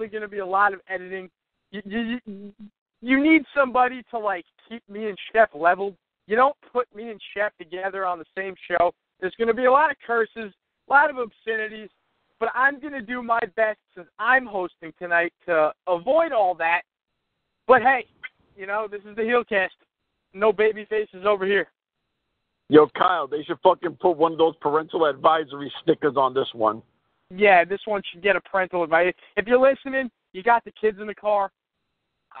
probably going to be a lot of editing. You, you you need somebody to like keep me and Chef leveled. You don't put me and Chef together on the same show. There's going to be a lot of curses, a lot of obscenities, but I'm going to do my best since I'm hosting tonight to avoid all that. But hey, you know this is the Heelcast. No baby faces over here. Yo, Kyle, they should fucking put one of those parental advisory stickers on this one. Yeah, this one should get a parental advice. If you're listening, you got the kids in the car.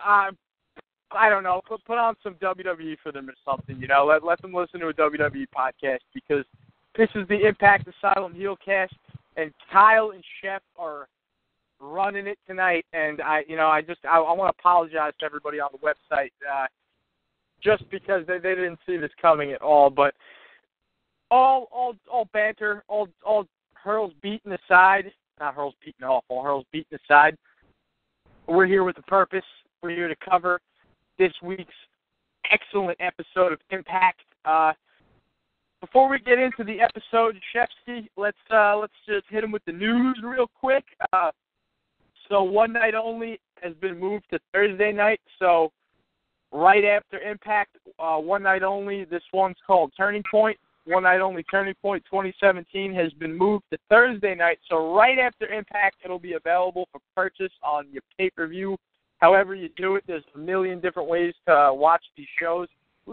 Uh, I don't know. Put put on some WWE for them or something. You know, let let them listen to a WWE podcast because this is the Impact Asylum Heelcast, and Kyle and Chef are running it tonight. And I, you know, I just I, I want to apologize to everybody on the website. Uh, just because they they didn't see this coming at all. But all all all banter, all all hurls beaten aside, not hurls beaten all hurls beaten aside. We're here with a purpose. We're here to cover this week's excellent episode of Impact. Uh, before we get into the episode, Shefsky, let's uh, let's just hit him with the news real quick. Uh, so one night only has been moved to Thursday night. So right after Impact, uh, one night only. This one's called Turning Point. One night only Turning Point 2017 has been moved to Thursday night. So right after Impact, it'll be available for purchase on your pay per view. However you do it, there's a million different ways to uh, watch these shows.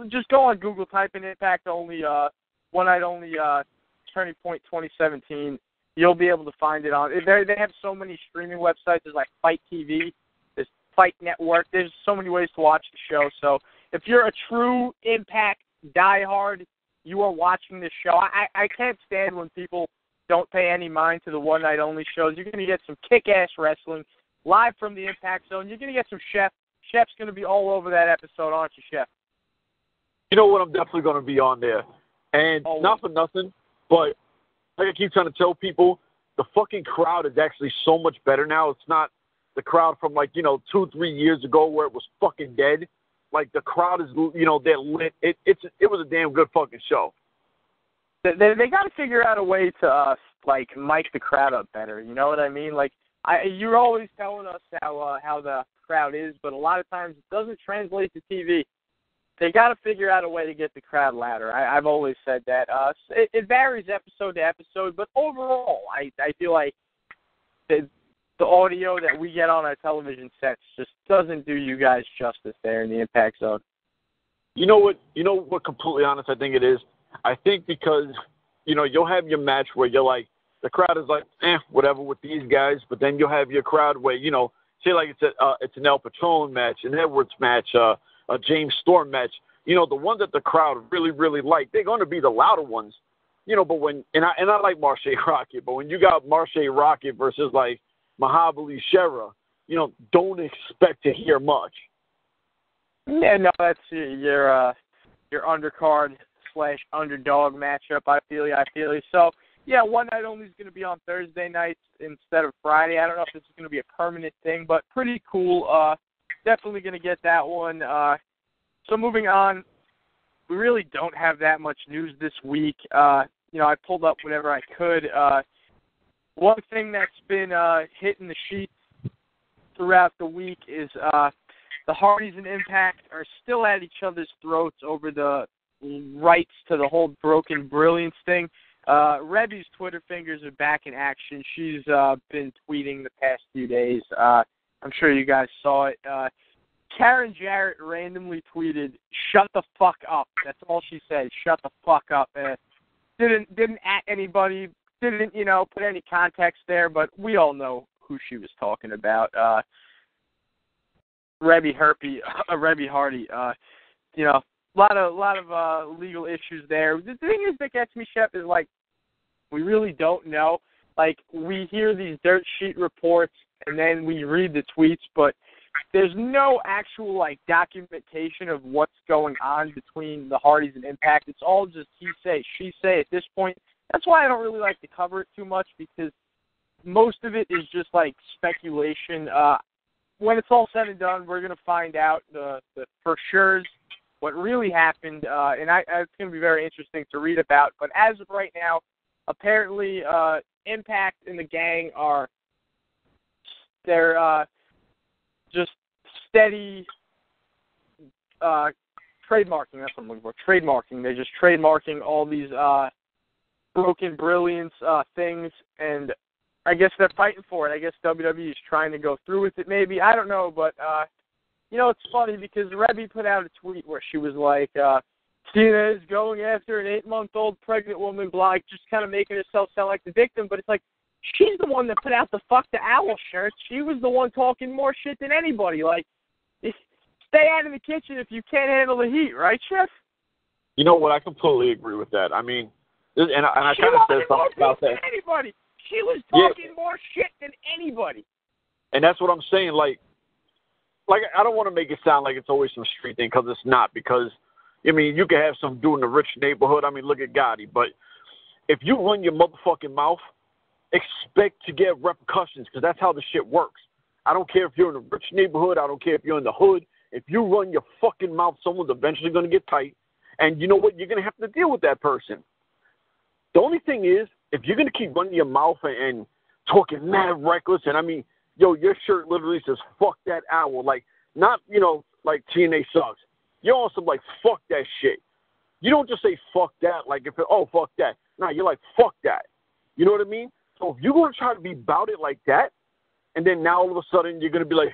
Just go on Google, type in Impact only, uh, one night only, uh, Turning Point 2017. You'll be able to find it on. They they have so many streaming websites. There's like Fight TV there's Fight Network. There's so many ways to watch the show. So if you're a true Impact diehard, you are watching this show. I, I can't stand when people don't pay any mind to the one night only shows. You're going to get some kick ass wrestling live from the Impact Zone. You're going to get some Chef. Chef's going to be all over that episode, aren't you, Chef? You know what? I'm definitely going to be on there. And Oh. not for nothing, but like I keep trying to tell people, the fucking crowd is actually so much better now. It's not the crowd from like you know two three years ago where it was fucking dead. Like the crowd is you know they're lit. It it's it was a damn good fucking show. They they, got to figure out a way to uh, like mic the crowd up better. You know what I mean? Like I you're always telling us how uh, how the crowd is, but a lot of times it doesn't translate to TV. They got to figure out a way to get the crowd louder. I, I've always said that. Uh, it, it varies episode to episode, but overall, I I feel like the audio that we get on our television sets just doesn't do you guys justice there in the impact zone. You know what? You know what? Completely honest, I think it is. I think because you know you'll have your match where you're like the crowd is like eh whatever with these guys, but then you'll have your crowd where you know say like it's a uh, it's an El Patron match, an Edwards match, uh, a James Storm match. You know the ones that the crowd really really like, they're going to be the louder ones. You know, but when and I and I like Marshe Rockett, but when you got Marshe Rockett versus like Mahabali Shera, you know, don't expect to hear much. Yeah, no, that's your your, uh, your undercard slash underdog matchup. I feel you. I feel you. So yeah, one night only is going to be on Thursday nights instead of Friday. I don't know if this is going to be a permanent thing, but pretty cool. Uh, definitely going to get that one. Uh, so moving on, we really don't have that much news this week. Uh, you know, I pulled up whatever I could. Uh, one thing that's been uh, hitting the sheets throughout the week is uh, the Hardys and Impact are still at each other's throats over the rights to the whole Broken Brilliance thing. Uh, Reby's Twitter fingers are back in action. She's uh, been tweeting the past few days. Uh, I'm sure you guys saw it. Uh, Karen Jarrett randomly tweeted, "Shut the fuck up." That's all she said. Shut the fuck up. Uh, didn't didn't at anybody. Didn't you know put any context there, but we all know who she was talking about. Uh, Reby Herpy, uh, Reby Hardy. Uh, you know, a lot of a lot of uh, legal issues there. The thing is that gets me, Shep, is like we really don't know. Like we hear these dirt sheet reports and then we read the tweets, but there's no actual like documentation of what's going on between the Hardys and Impact. It's all just he say, she say at this point. That's why I don't really like to cover it too much because most of it is just like speculation. Uh when it's all said and done, we're gonna find out the, the for sure's what really happened, uh, and I, it's going to be very interesting to read about. But as of right now, apparently, uh, Impact and the gang are they're uh, just steady uh, trademarking. That's what I'm looking for. Trademarking. They're just trademarking all these uh, broken brilliance uh, things, and I guess they're fighting for it. I guess WWE is trying to go through with it. Maybe I don't know, but uh, you know it's funny because Reby put out a tweet where she was like, uh, "Cena is going after an eight-month-old pregnant woman," blah, like just kind of making herself sound like the victim. But it's like she's the one that put out the "fuck the owl" shirt. She was the one talking more shit than anybody. Like, stay out of the kitchen if you can't handle the heat, right, Chef? You know what? I completely agree with that. I mean, and I, and I kind of said something about that. Anybody. She was talking yeah. more shit than anybody. And that's what I'm saying. Like, like I don't want to make it sound like it's always some street thing because it's not. Because I mean, you can have some dude in a rich neighborhood. I mean, look at Gotti. But if you run your motherfucking mouth, expect to get repercussions because that's how the shit works. I don't care if you're in a rich neighborhood. I don't care if you're in the hood. If you run your fucking mouth, someone's eventually going to get tight. And you know what? You're going to have to deal with that person. The only thing is, if you're going to keep running your mouth and, talking mad reckless, and I mean, yo, your shirt literally says "fuck that owl," like not you know like TNA sucks. You're also like fuck that shit. You don't just say fuck that like if it, oh fuck that. No, you're like fuck that. You know what I mean? So if you're gonna try to be about it like that, and then now all of a sudden you're gonna be like,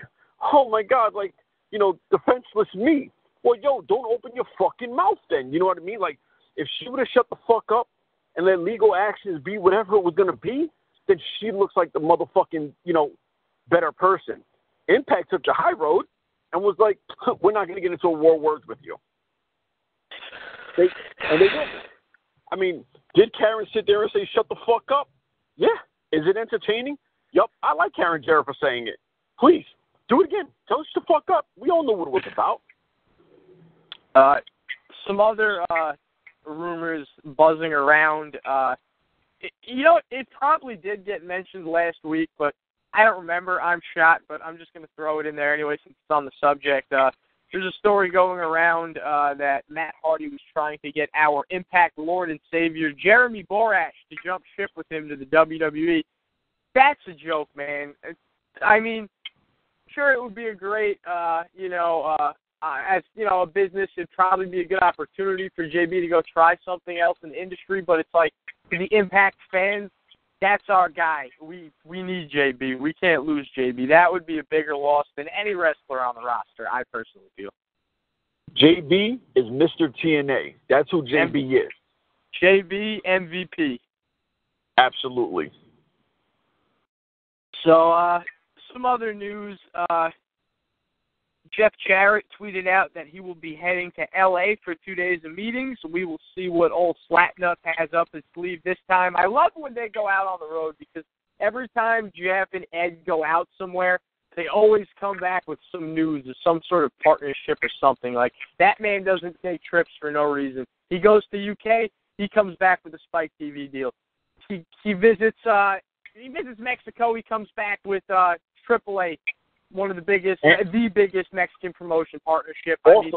oh my god, like you know, defenseless me. Well, yo, don't open your fucking mouth then. You know what I mean? Like if she would have shut the fuck up and let legal actions be whatever it was gonna be, then she looks like the motherfucking you know better person. Impact took the high road and was like, we're not going to get into a war words with you. They, and they did. I mean, did Karen sit there and say, shut the fuck up? Yeah. Is it entertaining? Yup. I like Karen Jarrett for saying it. Please, do it again. Tell us to fuck up. We all know what it was about. Uh, some other uh, rumors buzzing around. Uh, it, you know, it probably did get mentioned last week, but I don't remember. I'm shot, but I'm just going to throw it in there anyway since it's on the subject. Uh, there's a story going around uh, that Matt Hardy was trying to get our Impact Lord and Savior Jeremy Borash to jump ship with him to the WWE. That's a joke, man. I mean, sure it would be a great, uh, you know, uh, uh, as you know, a business it'd probably be a good opportunity for JB to go try something else in the industry. But it's like the Impact fans, that's our guy. We we need JB. We can't lose JB. That would be a bigger loss than any wrestler on the roster. I personally feel. JB is Mr. TNA. That's who JB M- is. JB MVP. Absolutely. So, uh, some other news. Uh, Jeff Jarrett tweeted out that he will be heading to LA for two days of meetings. We will see what old Slapnut has up his sleeve this time. I love when they go out on the road because every time Jeff and Ed go out somewhere, they always come back with some news or some sort of partnership or something. Like that man doesn't take trips for no reason. He goes to UK, he comes back with a Spike TV deal. He he visits uh he visits Mexico, he comes back with uh AAA one of the biggest, and, the biggest Mexican promotion partnership. Also, I mean,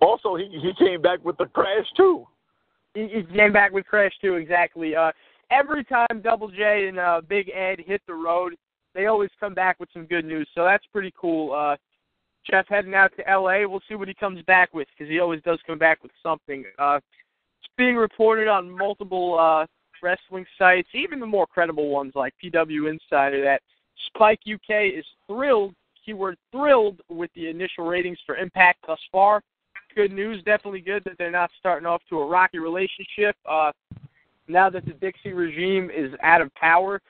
also he he came back with the crash too. He, he came back with crash too, exactly. Uh, every time Double J and uh, Big Ed hit the road, they always come back with some good news. So that's pretty cool. Uh, Jeff heading out to LA. We'll see what he comes back with because he always does come back with something. Uh, it's being reported on multiple uh, wrestling sites, even the more credible ones like PW Insider, that Spike UK is thrilled, keyword thrilled, with the initial ratings for Impact thus far. Good news, definitely good that they're not starting off to a rocky relationship. Uh, now that the Dixie regime is out of power,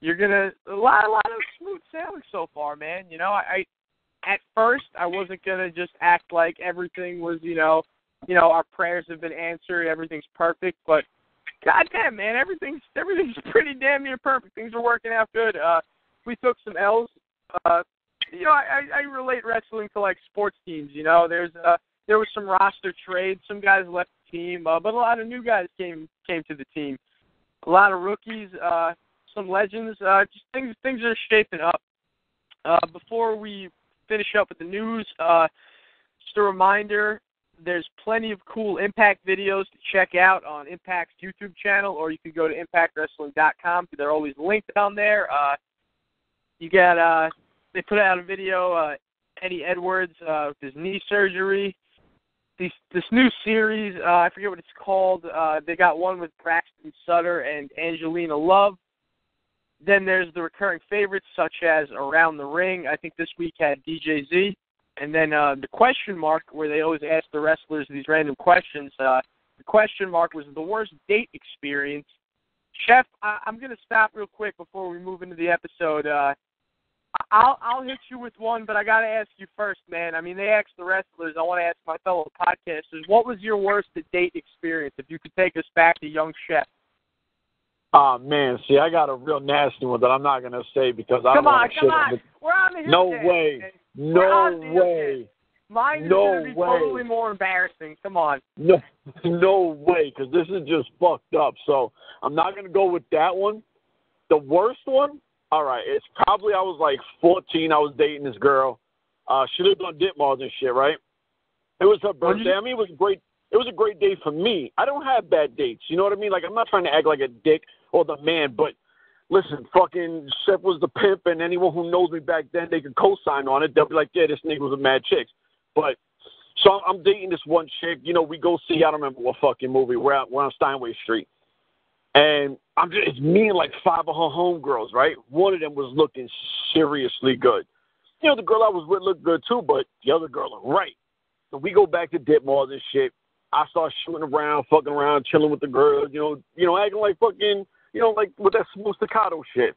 you're gonna a lot, a lot of smooth sailing so far, man. You know, I, I at first I wasn't gonna just act like everything was, you know, you know, our prayers have been answered, everything's perfect, but God damn, man, everything's everything's pretty damn near perfect. Things are working out good. Uh, we took some L's. Uh, you know, I, I relate wrestling to like sports teams. You know, there's uh, there was some roster trades. Some guys left the team, uh, but a lot of new guys came came to the team. A lot of rookies, uh, some legends. Uh, just things things are shaping up. Uh, before we finish up with the news, uh, just a reminder: there's plenty of cool Impact videos to check out on Impact's YouTube channel, or you can go to ImpactWrestling.com. They're always linked on there. Uh, You got uh, they put out a video. Uh, Eddie Edwards uh, with his knee surgery. These, this new series, uh, I forget what it's called. Uh, they got one with Braxton Sutter and Angelina Love. Then there's the recurring favorites such as Around the Ring. I think this week had DJZ. And then uh, the question mark, where they always ask the wrestlers these random questions. Uh, the question mark was the worst date experience. Chef, I- I'm going to stop real quick before we move into the episode. Uh, I'll I'll hit you with one, but I got to ask you first, man. I mean, they asked the wrestlers. I want to ask my fellow podcasters, what was your worst date experience? If you could take us back to young Chef. Oh ah, man, see, I got a real nasty one that I'm not gonna say because I come don't on, come shit on. on We're on the No Hill way. No way. Mine is No to be way. totally more embarrassing. Come on. No, no way, because this is just fucked up. So I'm not gonna go with that one. The worst one, all right, it's probably I was like 14. I was dating this girl. Uh, she lived on Ditmars and shit, right? It was her What'd you- birthday. I mean, it was a great. It was a great day for me. I don't have bad dates. You know what I mean? Like I'm not trying to act like a dick or the man, but listen, fucking Chef was the pimp, and anyone who knows me back then, they could co-sign on it. They'll be like, yeah, this nigga was a mad chick. But so I'm, I'm dating this one chick. You know, we go see. I don't remember what fucking movie. We're out. We're on Steinway Street, and I'm just it's me and like five of her homegirls. Right. One of them was looking seriously good. You know, the girl I was with looked good too, but the other girl looked right. So we go back to Ditmars and shit. I start shooting around, fucking around, chilling with the girls. You know, you know, acting like fucking, you know, like with that smooth staccato shit.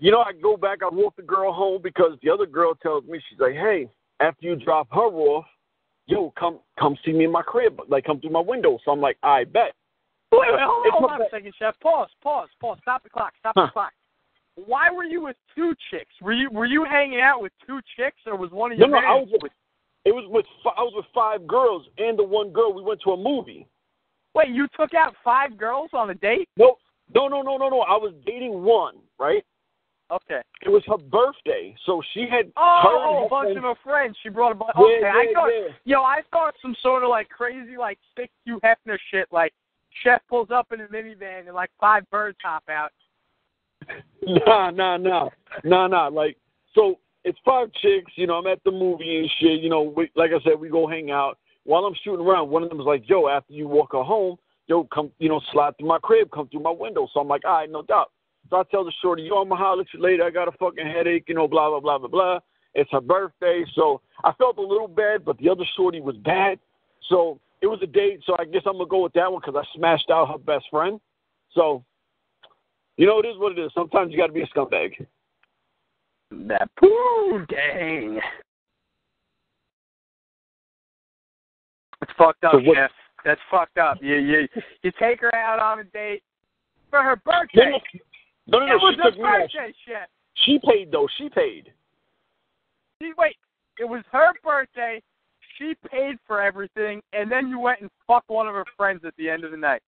You know, I go back, I walk the girl home because the other girl tells me, she's like, hey, after you drop her off, yo, come come see me in my crib, like come through my window. So I'm like, I bet. Wait, wait, hold, hold on a second, Chef. Pause, pause, pause. Stop the clock. Stop Huh. the clock. Why were you with two chicks? Were you were you hanging out with two chicks, or was one of your no, no, I was with, it was with I was with five girls and the one girl. We went to a movie. Wait, you took out five girls on a date? No, no, no, no, no, no. I was dating one, right? Okay. It was her birthday, so she had Oh, oh, a bunch friends- of her friends. She brought a bunch. Yeah, Okay, I yeah, thought. yeah. Yo, I thought some sort of like crazy, like sick Hugh Hefner shit. Like chef pulls up in a minivan and like five birds hop out. Nah, nah, nah, nah, nah. Like, so it's five chicks. You know, I'm at the movie and shit. You know, we, like I said, we go hang out. While I'm shooting around, one of them was like, "Yo, after you walk her home, yo, come, you know, slide through my crib, come through my window." So I'm like, "All right, no doubt." So I tell the shorty, "Yo, I'm gonna holler at you later. I got a fucking headache. You know, blah blah blah blah blah." It's her birthday, so I felt a little bad, but the other shorty was bad. So it was a date. So I guess I'm gonna go with that one because I smashed out her best friend. So you know, it is what it is. Sometimes you got to be a scumbag. That poo dang. It's fucked up, So what-. That's fucked up. You you you take her out on a date for her birthday. no, no, no. it was she her took me out. chef. She paid though. She paid. See, wait, it was her birthday. She paid for everything, and then you went and fucked one of her friends at the end of the night.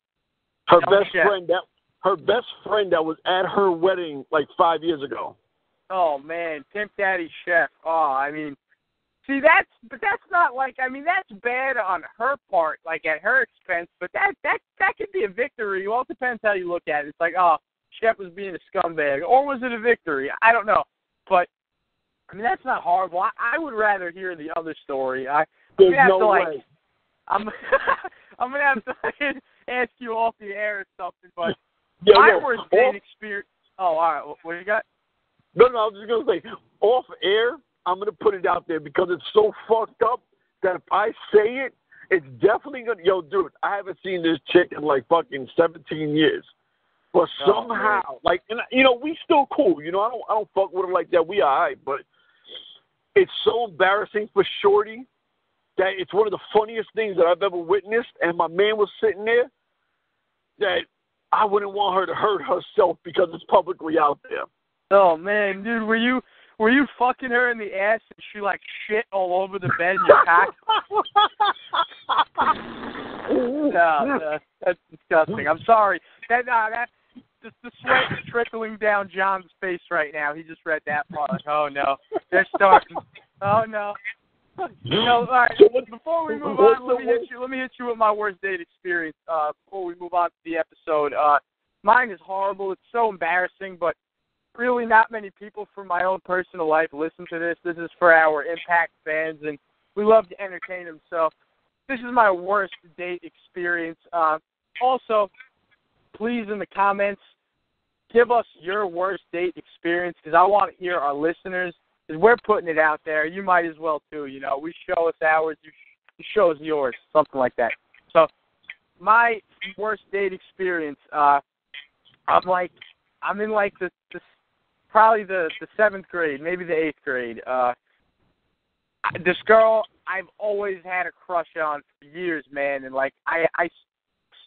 Her No best shit. friend that her best friend that was at her wedding like five years ago. Oh man, Pimp Daddy Chef. Oh, I mean, see that's but that's not like I mean that's bad on her part, like at her expense. But that that that could be a victory. Well, it depends how you look at it. It's like oh, Chef was being a scumbag, or was it a victory? I don't know, but I mean that's not horrible. I, I would rather hear the other story. I There's have no to, like, way. I'm I'm gonna have to ask you off the air or something. But Yo, my yo, worst off- experience. Oh, all right. What, what do you got? No, no, I was just gonna say off air. I'm gonna put it out there because it's so fucked up that if I say it, it's definitely gonna. Yo, dude, I haven't seen this chick in like fucking 17 years, but Oh, somehow, like, and you know, we still cool. You know, I don't, I don't fuck with her like that. We alright, but it's so embarrassing for Shorty that it's one of the funniest things that I've ever witnessed. And my man was sitting there that I wouldn't want her to hurt herself because it's publicly out there. Oh man, dude, were you were you fucking her in the ass and she like shit all over the bed in your cock? No, no, that's disgusting. I'm sorry. That no, that the, the sweat trickling down John's face right now. He just read that part. Like, oh no, they're starting. Oh no. No, all right. Before we move on, let me hit you. Let me hit you with my worst date experience. Uh, before we move on to the episode, uh, mine is horrible. It's so embarrassing, but really not many people from my own personal life listen to this. This is for our Impact fans, and we love to entertain them. So this is my worst date experience. Uh, also, please in the comments give us your worst date experience because I want to hear our listeners. Because we're putting it out there. You might as well too. You know, we show us ours, you, you show us yours, something like that. So, my worst date experience. Uh, I'm like, I'm in like the, the probably the the seventh grade, maybe the eighth grade. Uh, this girl I've always had a crush on for years, man, and like I I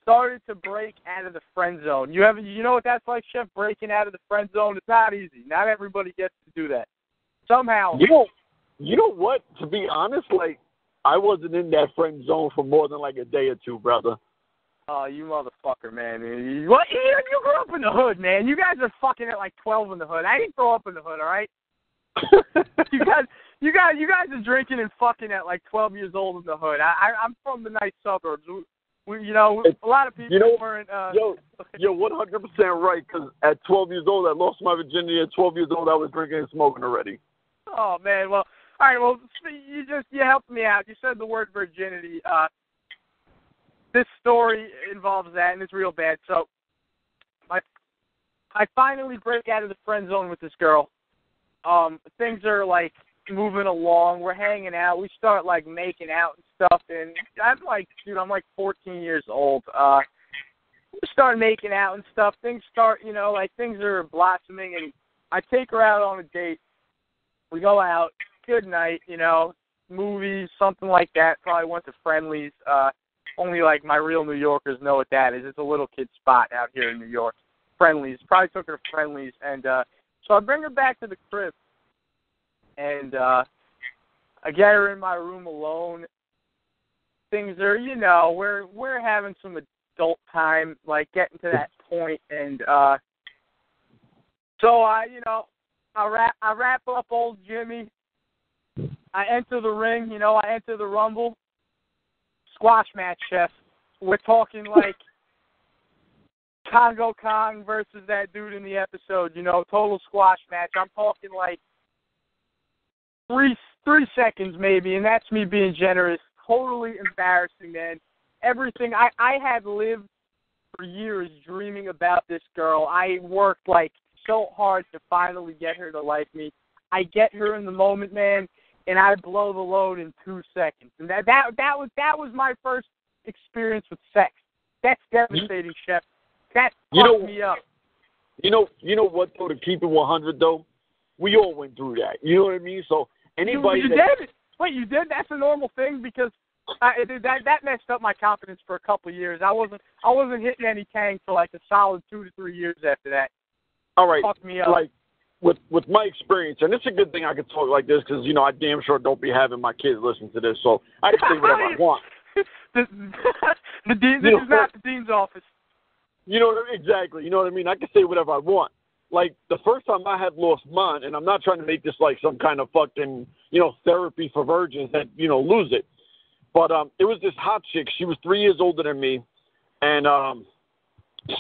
started to break out of the friend zone. You have you know what that's like, Chef? Breaking out of the friend zone. It's not easy. Not everybody gets to do that. Somehow. You know, you know what? To be honest, like I wasn't in that friend zone for more than like a day or two, brother. Oh, you motherfucker, man. What? You, you grew up in the hood, man. You guys are fucking at like 12 in the hood. I didn't grow up in the hood, all right? you guys, you guys, you guys are drinking and fucking at like 12 years old in the hood. I, I I'm from the nice suburbs. We, you know, a lot of people you know, weren't. Uh, yo, you're 100 percent right. Because at 12 years old, I lost my virginity. At 12 years old, I was drinking and smoking already. Oh man, well, all right. Well, you just you helped me out. You said the word virginity. Uh, this story involves that, and it's real bad. So, I I finally break out of the friend zone with this girl. Um, things are like moving along. We're hanging out. We start like making out and stuff. And I'm like, dude, I'm like 14 years old. Uh, we start making out and stuff. Things start, you know, like things are blossoming. And I take her out on a date. We go out. Good night, you know, movies, something like that. Probably went to Friendly's. Uh, only like my real New Yorkers know what that is. It's a little kid spot out here in New York. Friendly's. Probably took her to Friendly's, and uh, so I bring her back to the crib, and uh, I get her in my room alone. Things are, you know, we're we're having some adult time, like getting to that point, and uh, so I, you know, I wrap I wrap up old Jimmy. I enter the ring, you know, I enter the rumble squash match, chef. We're talking like Kongo Kong versus that dude in the episode. You know, total squash match. I'm talking like three three seconds maybe, and that's me being generous. Totally embarrassing, man. Everything I I had lived for years dreaming about this girl. I worked like so hard to finally get her to like me. I get her in the moment, man, and I blow the load in two seconds. And that that that was that was my first experience with sex. That's devastating, Chef. That you know, me up. You know, you know what though? To keep it 100 though, we all went through that. You know what I mean? So anybody you, you that? Wait, you did? That's a normal thing because I, that that messed up my confidence for a couple of years. I wasn't I wasn't hitting any tank for like a solid two to three years after that. All right, fucked me up. Like with with my experience, and it's a good thing I can talk like this because you know I damn sure don't be having my kids listen to this, so I can say whatever I want. the, the dean, this is not the dean's office. You know exactly. You know what I mean. I can say whatever I want. Like the first time I had lost mine, and I'm not trying to make this like some kind of fucking you know therapy for virgins that you know lose it, but um, it was this hot chick. She was three years older than me, and um,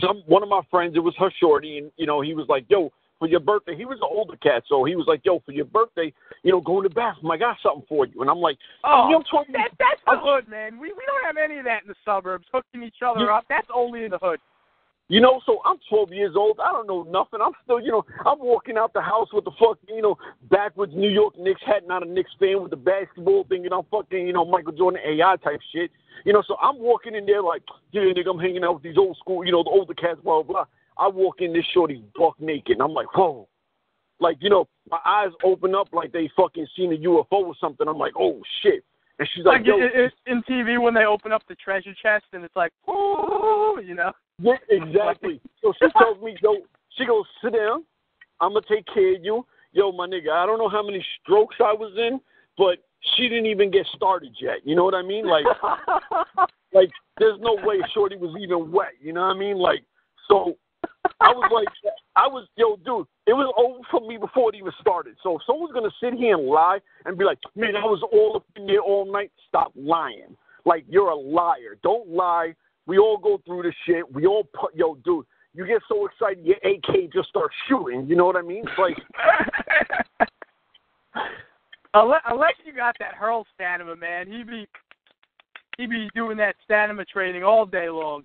some one of my friends, it was her shorty, and you know he was like, "Yo, for your birthday. He was an older cat, so he was like, "Yo, for your birthday, you know, go in the bathroom. I got something for you." And I'm like, "Oh, you know, that, that's the hood, man. We we don't have any of that in the suburbs, hooking each other you, up. That's only in the hood." You know, so I'm 12 years old. I don't know nothing. I'm still, you know, I'm walking out the house with the fucking, you know, backwards New York Knicks hat, not a Knicks fan with the basketball thing, and I'm fucking, you know, Michael Jordan AI type shit. You know, so I'm walking in there like, yeah, nigga, I'm hanging out with these old school, you know, the older cats, blah, blah, blah. I walk in, this shorty's buck naked, and I'm like, whoa like you know, my eyes open up like they fucking seen a UFO or something. I'm like, oh shit. And she's like, like Yo, in TV when they open up the treasure chest and it's like, oh, you know. Yeah, exactly. so she tells me, yo, she goes, sit down. I'm gonna take care of you. Yo, my nigga, I don't know how many strokes I was in, but she didn't even get started yet. You know what I mean? Like, like there's no way Shorty was even wet. You know what I mean? Like, so I was like, I was, yo, dude, it was over for me before it even started. So if someone's gonna sit here and lie and be like, man, I was all up in there all night, stop lying. Like you're a liar. Don't lie. We all go through this shit. We all put, yo, dude, you get so excited, your AK just starts shooting. You know what I mean? It's like unless, unless you got that hurl stamina, man, he be he be doing that stamina training all day long.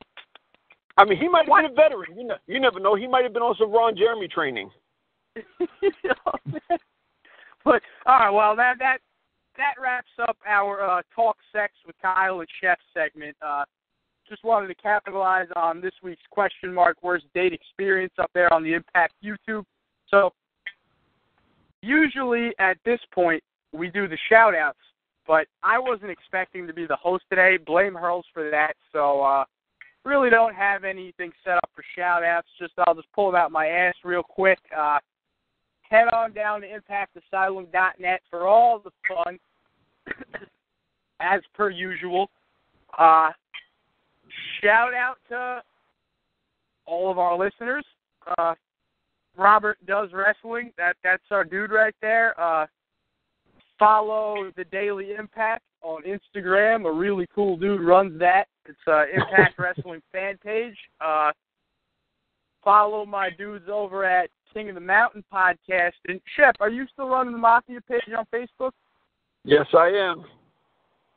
I mean, he might have been a veteran. You know, you never know. He might have been on some Ron Jeremy training. but all right, well that that that wraps up our uh, talk sex with Kyle and Chef segment. Uh, just wanted to capitalize on this week's question mark worst date experience up there on the Impact YouTube. So usually at this point we do the shout outs, but I wasn't expecting to be the host today. Blame Hurls for that. So uh really don't have anything set up for shout outs. Just I'll just pull them out my ass real quick. Uh head on down to impactasylum.net for all the fun as per usual. Uh shout out to all of our listeners. Uh, Robert does wrestling. That that's our dude right there. Uh, follow the Daily Impact on Instagram. A really cool dude runs that. It's uh, Impact Wrestling fan page. Uh, follow my dudes over at King of the Mountain podcast. And Shep, are you still running the Mafia page on Facebook? Yes, I am.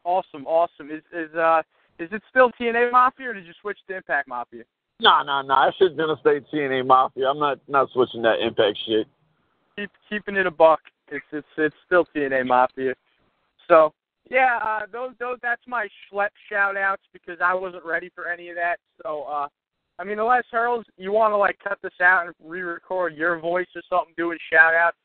Awesome, awesome. Is is uh is it still TNA Mafia, or did you switch to Impact Mafia? Nah, nah, nah. I should gonna stay TNA Mafia. I'm not not switching that Impact shit. Keep keeping it a buck. It's it's it's still TNA Mafia. So yeah, uh, those those that's my schlep shout outs because I wasn't ready for any of that. So uh, I mean, unless Hurls, you want to like cut this out and re-record your voice or something doing shout outs,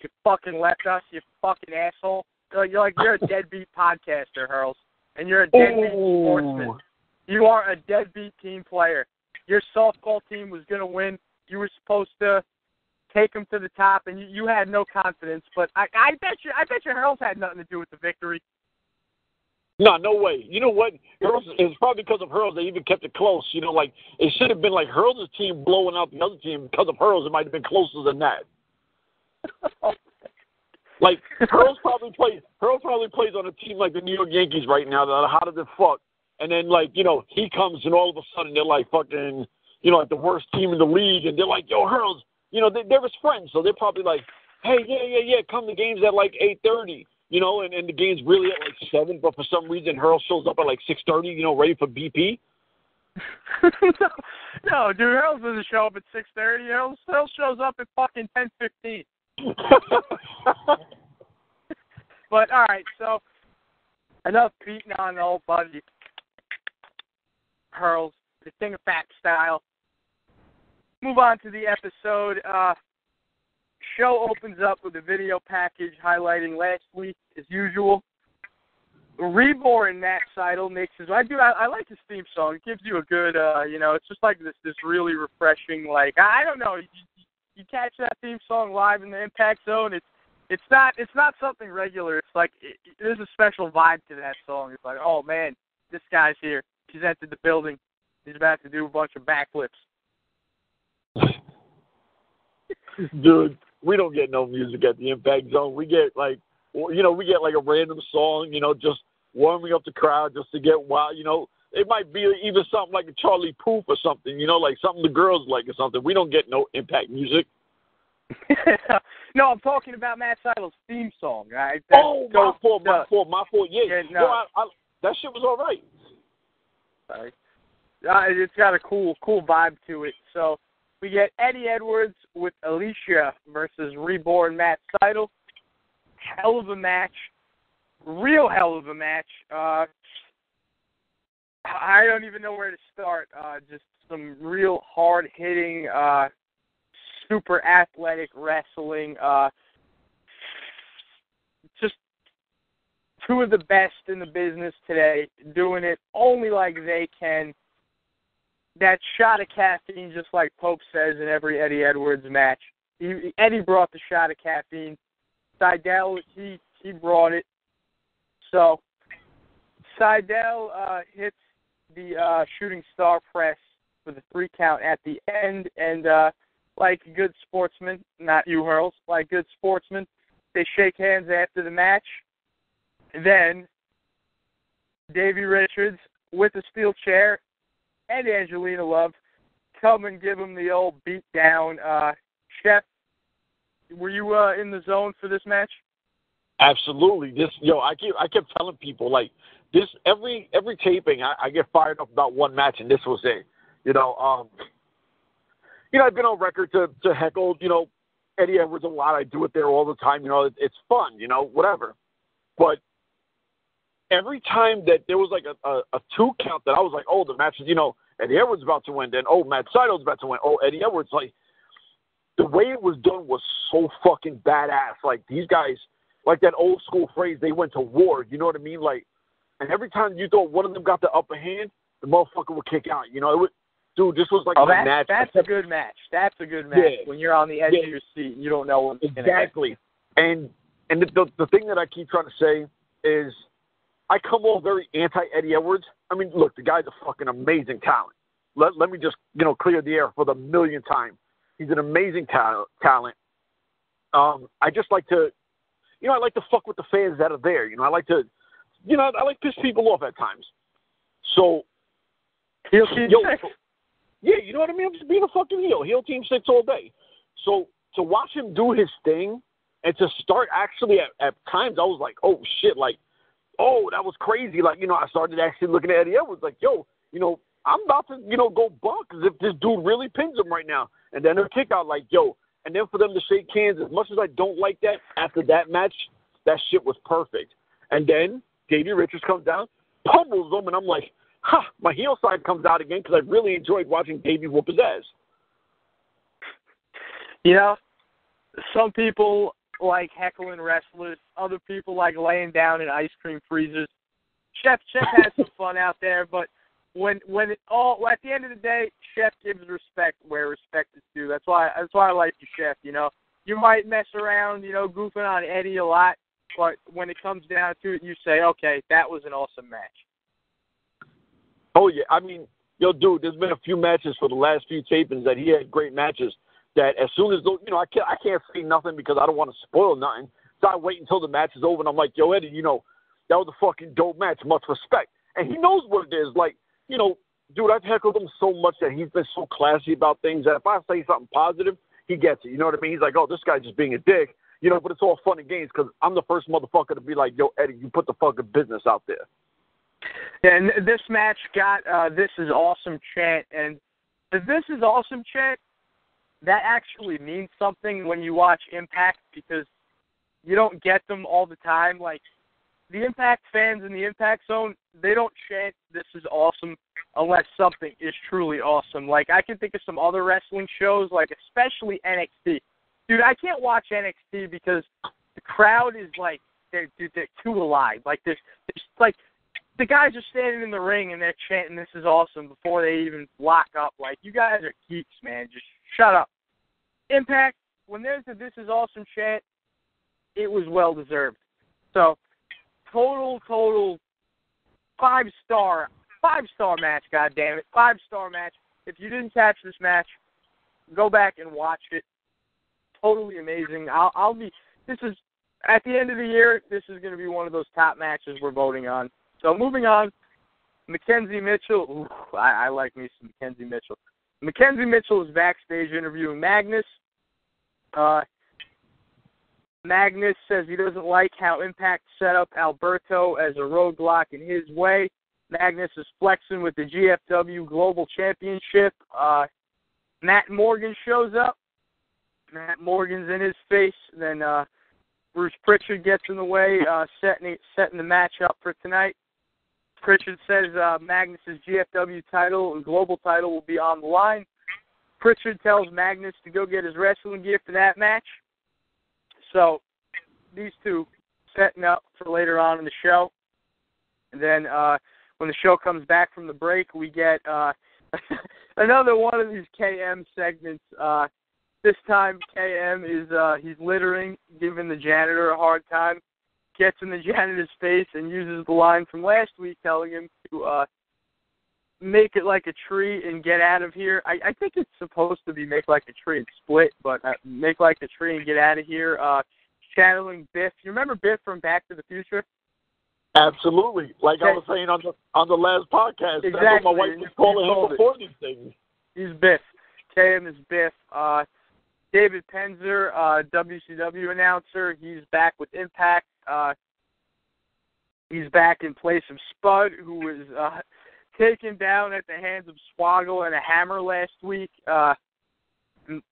you fucking left us, you fucking asshole. You're like you're a deadbeat podcaster, Hurls and you're a deadbeat Ooh. sportsman. You are a deadbeat team player. Your softball team was going to win. You were supposed to take them to the top, and you, you had no confidence. But I, I bet you, I bet you, Hurls had nothing to do with the victory. No, no way. You know what? Hurls it's probably because of Hurls they even kept it close. You know, like it should have been like Hurls' team blowing out the other team because of Hurls. It might have been closer than that. Like Hurls probably plays Hurls probably plays on a team like the New York Yankees right now that are hotter than fuck. And then like, you know, he comes and all of a sudden they're like fucking you know, like the worst team in the league and they're like, Yo, Hurls you know, they they're his friends, so they're probably like, Hey, yeah, yeah, yeah, come to games at like eight thirty, you know, and, and the game's really at like seven, but for some reason Hurls shows up at like six thirty, you know, ready for BP. no, no, dude, Hurls doesn't show up at six thirty. Hurls, Hurls shows up at fucking ten fifteen. But all right, so enough beating on the old buddy Hurls, the thing of fact style. Move on to the episode. Uh, show opens up with a video package highlighting last week as usual. Reborn Matt Sydal makes his. I do. I, I like his theme song. It gives you a good. uh You know, it's just like this. This really refreshing. Like I don't know. You, you catch that theme song live in the Impact Zone, it's it's not it's not something regular. It's like it, there's a special vibe to that song. It's like, oh man, this guy's here. He's entered the building. He's about to do a bunch of backflips. Dude, we don't get no music at the Impact Zone. We get like, you know, we get like a random song, you know, just warming up the crowd just to get wild. You know, it might be even something like a Charlie Puth or something, you know, like something the girls like or something. We don't get no impact music. no, I'm talking about Matt Sydal's theme song. Right? That oh, my fault, my fault, my fault. Yeah, yeah no, no I, I, that shit was all right. Sorry. Uh, it's got a cool, cool vibe to it. So we get Eddie Edwards with Alisha versus Reborn Matt Seidel. Hell of a match, real hell of a match. Uh, I don't even know where to start. Uh, just some real hard hitting, uh, super athletic wrestling. Uh, just two of the best in the business today, doing it only like they can. That shot of caffeine, just like Pope says in every Eddie Edwards match. He, Eddie brought the shot of caffeine. Sydal, he he brought it. So Sydal uh, hits the uh, shooting star press for the three count at the end, and uh, like good sportsmen, not you hurls, like good sportsmen, they shake hands after the match. Then Davey Richards with a steel chair and Angelina Love come and give him the old beat down. Uh, Chef, were you uh, in the zone for this match? Absolutely. This yo, I keep I kept telling people like this every every taping I, I get fired up about one match and this was it. You know, um you know, I've been on record to to heckle, you know, Eddie Edwards a lot. I do it there all the time, you know, it, it's fun, you know, whatever. But every time that there was like a, a, a two count that I was like, oh, the match is, you know, Eddie Edwards about to win, then oh, Matt Sydal's about to win, oh, Eddie Edwards, like the way it was done was so fucking badass. Like these guys, like that old school phrase, they went to war. You know what I mean? Like, and every time you thought one of them got the upper hand, the motherfucker would kick out. You know, it would, dude, this was like oh, my that's, match. That's a good match. That's a good match Yeah. when you're on the edge Yeah. of your seat and you don't know what's Exactly. And and the, the the thing that I keep trying to say is, I come off very anti Eddie Edwards. I mean, look, the guy's a fucking amazing talent. Let let me just you know clear the air for the millionth time. He's an amazing talent. Talent. Um, I just like to, you know, I like to fuck with the fans that are there. You know, I like to, you know, I like piss people off at times. So Heel team Yo, six. yeah, you know what I mean? I'm just being a fucking heel. Heel team six all day. So to watch him do his thing and to start actually at, at times I was like, oh shit, like, oh, that was crazy. Like, you know, I started actually looking at Eddie Edwards like, yo, you know, I'm about to, you know, go buck if this dude really pins him right now. And then a kick out like, yo, and then for them to shake hands, as much as I don't like that, after that match, that shit was perfect. And then Davey Richards comes down, pummels him, and I'm like, ha, my heel side comes out again because I really enjoyed watching Davey whoop his ass. You know, some people like heckling wrestlers. Other people like laying down in ice cream freezers. Chef Chef has some fun out there, but when when it all at the end of the day, Chef gives respect where respect is due. That's why that's why I like you, Chef. You know, you might mess around, you know, goofing on Eddie a lot, but when it comes down to it, you say, okay, that was an awesome match. Oh yeah, I mean, yo, dude, there's been a few matches for the last few tapings that he had great matches. That as soon as you know, I can't I can't say nothing because I don't want to spoil nothing. So I wait until the match is over, and I'm like, yo, Eddie, you know, that was a fucking dope match. Much respect, and he knows what it is. Like, you know, dude, I've heckled him so much that he's been so classy about things that if I say something positive, he gets it. You know what I mean? He's like, oh, this guy's just being a dick. You know, but it's all fun and games because I'm the first motherfucker to be like, yo, Eddie, you put the fucking business out there. And this match got uh, "This is awesome" chant, and the "This is awesome" chant that actually means something when you watch Impact because you don't get them all the time. Like the Impact fans in the Impact Zone, they don't chant "This is awesome" unless something is truly awesome. Like I can think of some other wrestling shows, like especially NXT. Dude, I can't watch NXT because the crowd is like they're dude, they're too alive. Like there's, like the guys are standing in the ring and they're chanting "This is awesome" before they even lock up. Like you guys are geeks, man. Just shut up. Impact. When there's a "This is awesome" chant, it was well deserved. So, total, total five star, five star match. God damn it, five star match. If you didn't catch this match, go back and watch it. Totally amazing. I'll, I'll be. This is at the end of the year. This is going to be one of those top matches we're voting on. So moving on, McKenzie Mitchell. Ooh, I, I like me some McKenzie Mitchell. McKenzie Mitchell is backstage interviewing Magnus. Uh, Magnus says he doesn't like how Impact set up Alberto as a roadblock in his way. Magnus is flexing with the GFW Global Championship. Uh, Matt Morgan shows up. Matt Morgan's in his face. Then uh, Bruce Pritchard gets in the way, uh, setting setting the match up for tonight. Pritchard says uh, Magnus's GFW title and global title will be on the line. Pritchard tells Magnus to go get his wrestling gear for that match. So these two setting up for later on in the show. And then uh, when the show comes back from the break, we get uh, another one of these KM segments. Uh, this time KM is uh, he's littering, giving the janitor a hard time gets in the janitor's face and uses the line from last week telling him to uh make it like a tree and get out of here. I, I think it's supposed to be make like a tree and split, but uh, make like a tree and get out of here. Uh channeling Biff. You remember Biff from Back to the Future? Absolutely. Like I was saying on the on the last podcast, that's Exactly. what my wife was calling him before these things. He's Biff. KM is Biff. Uh, David Penzer, uh, WCW announcer, he's back with Impact. Uh, he's back in place of Spud, who was uh, taken down at the hands of Swoggle and a hammer last week. Uh,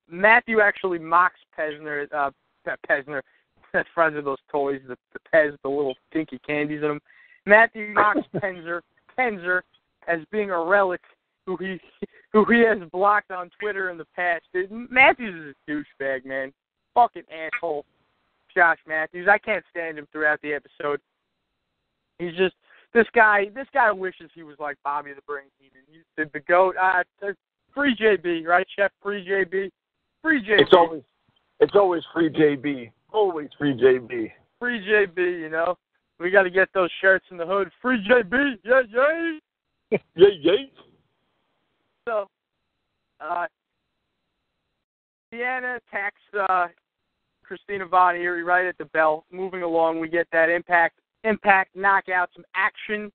Matthew actually mocks Pesner, uh, Pesner, friends of those toys, the, the Pez, the little pinky candies in them. Matthew mocks Penzer, Penzer as being a relic who he who he has blocked on Twitter in the past. Dude, Matthews is a douchebag, man. Fucking asshole. Josh Matthews. I can't stand him throughout the episode. He's just this guy. This guy wishes he was like Bobby the Brain Heenan. He's the, the goat. Uh, free JB, right, Chef? Free JB. Free JB. It's always it's always free JB. Always free JB. Free JB. You know, we got to get those shirts in the hood. Free JB. Yeah, yeah. yeah, yeah. So, uh, Deanna attacks uh, Christina Von Eerie right at the bell. Moving along, we get that impact, impact knockout, some action.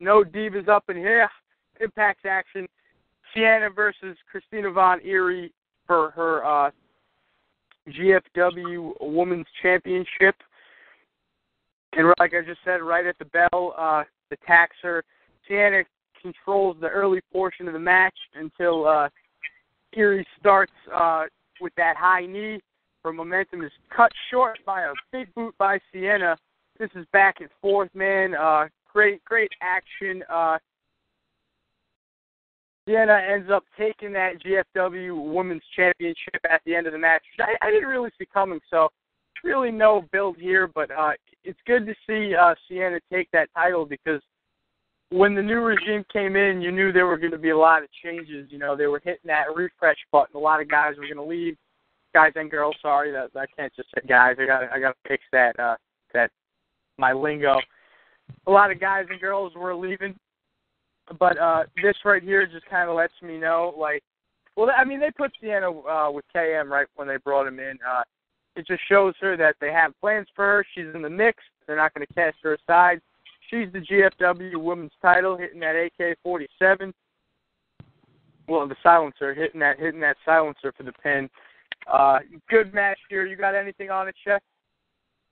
No divas up in here. Impact action. Sienna versus Christina Von Eerie for her uh, GFW Women's Championship. And like I just said, right at the bell, uh, attacks her. Sienna controls the early portion of the match until uh, Eerie starts uh, with that high knee. Her momentum is cut short by a big boot by Sienna. This is back and forth, man. Uh, great, great action. Uh, Sienna ends up taking that GFW Women's Championship at the end of the match. I, I didn't really see coming, so really no build here, but uh, it's good to see uh, Sienna take that title because – when the new regime came in, you knew there were going to be a lot of changes. You know, they were hitting that refresh button. A lot of guys were going to leave. Guys and girls, sorry, that I can't just say guys. I got I got to fix that uh that my lingo. A lot of guys and girls were leaving, but uh this right here just kind of lets me know, like, well, I mean, they put Sienna uh, with KM right when they brought him in. Uh, it just shows her that they have plans for her. She's in the mix. They're not going to cast her aside She's the GFW Women's Title, hitting that AK-47. Well, the silencer, hitting that, hitting that silencer for the pin. Uh, good match here. You got anything on it, Chef?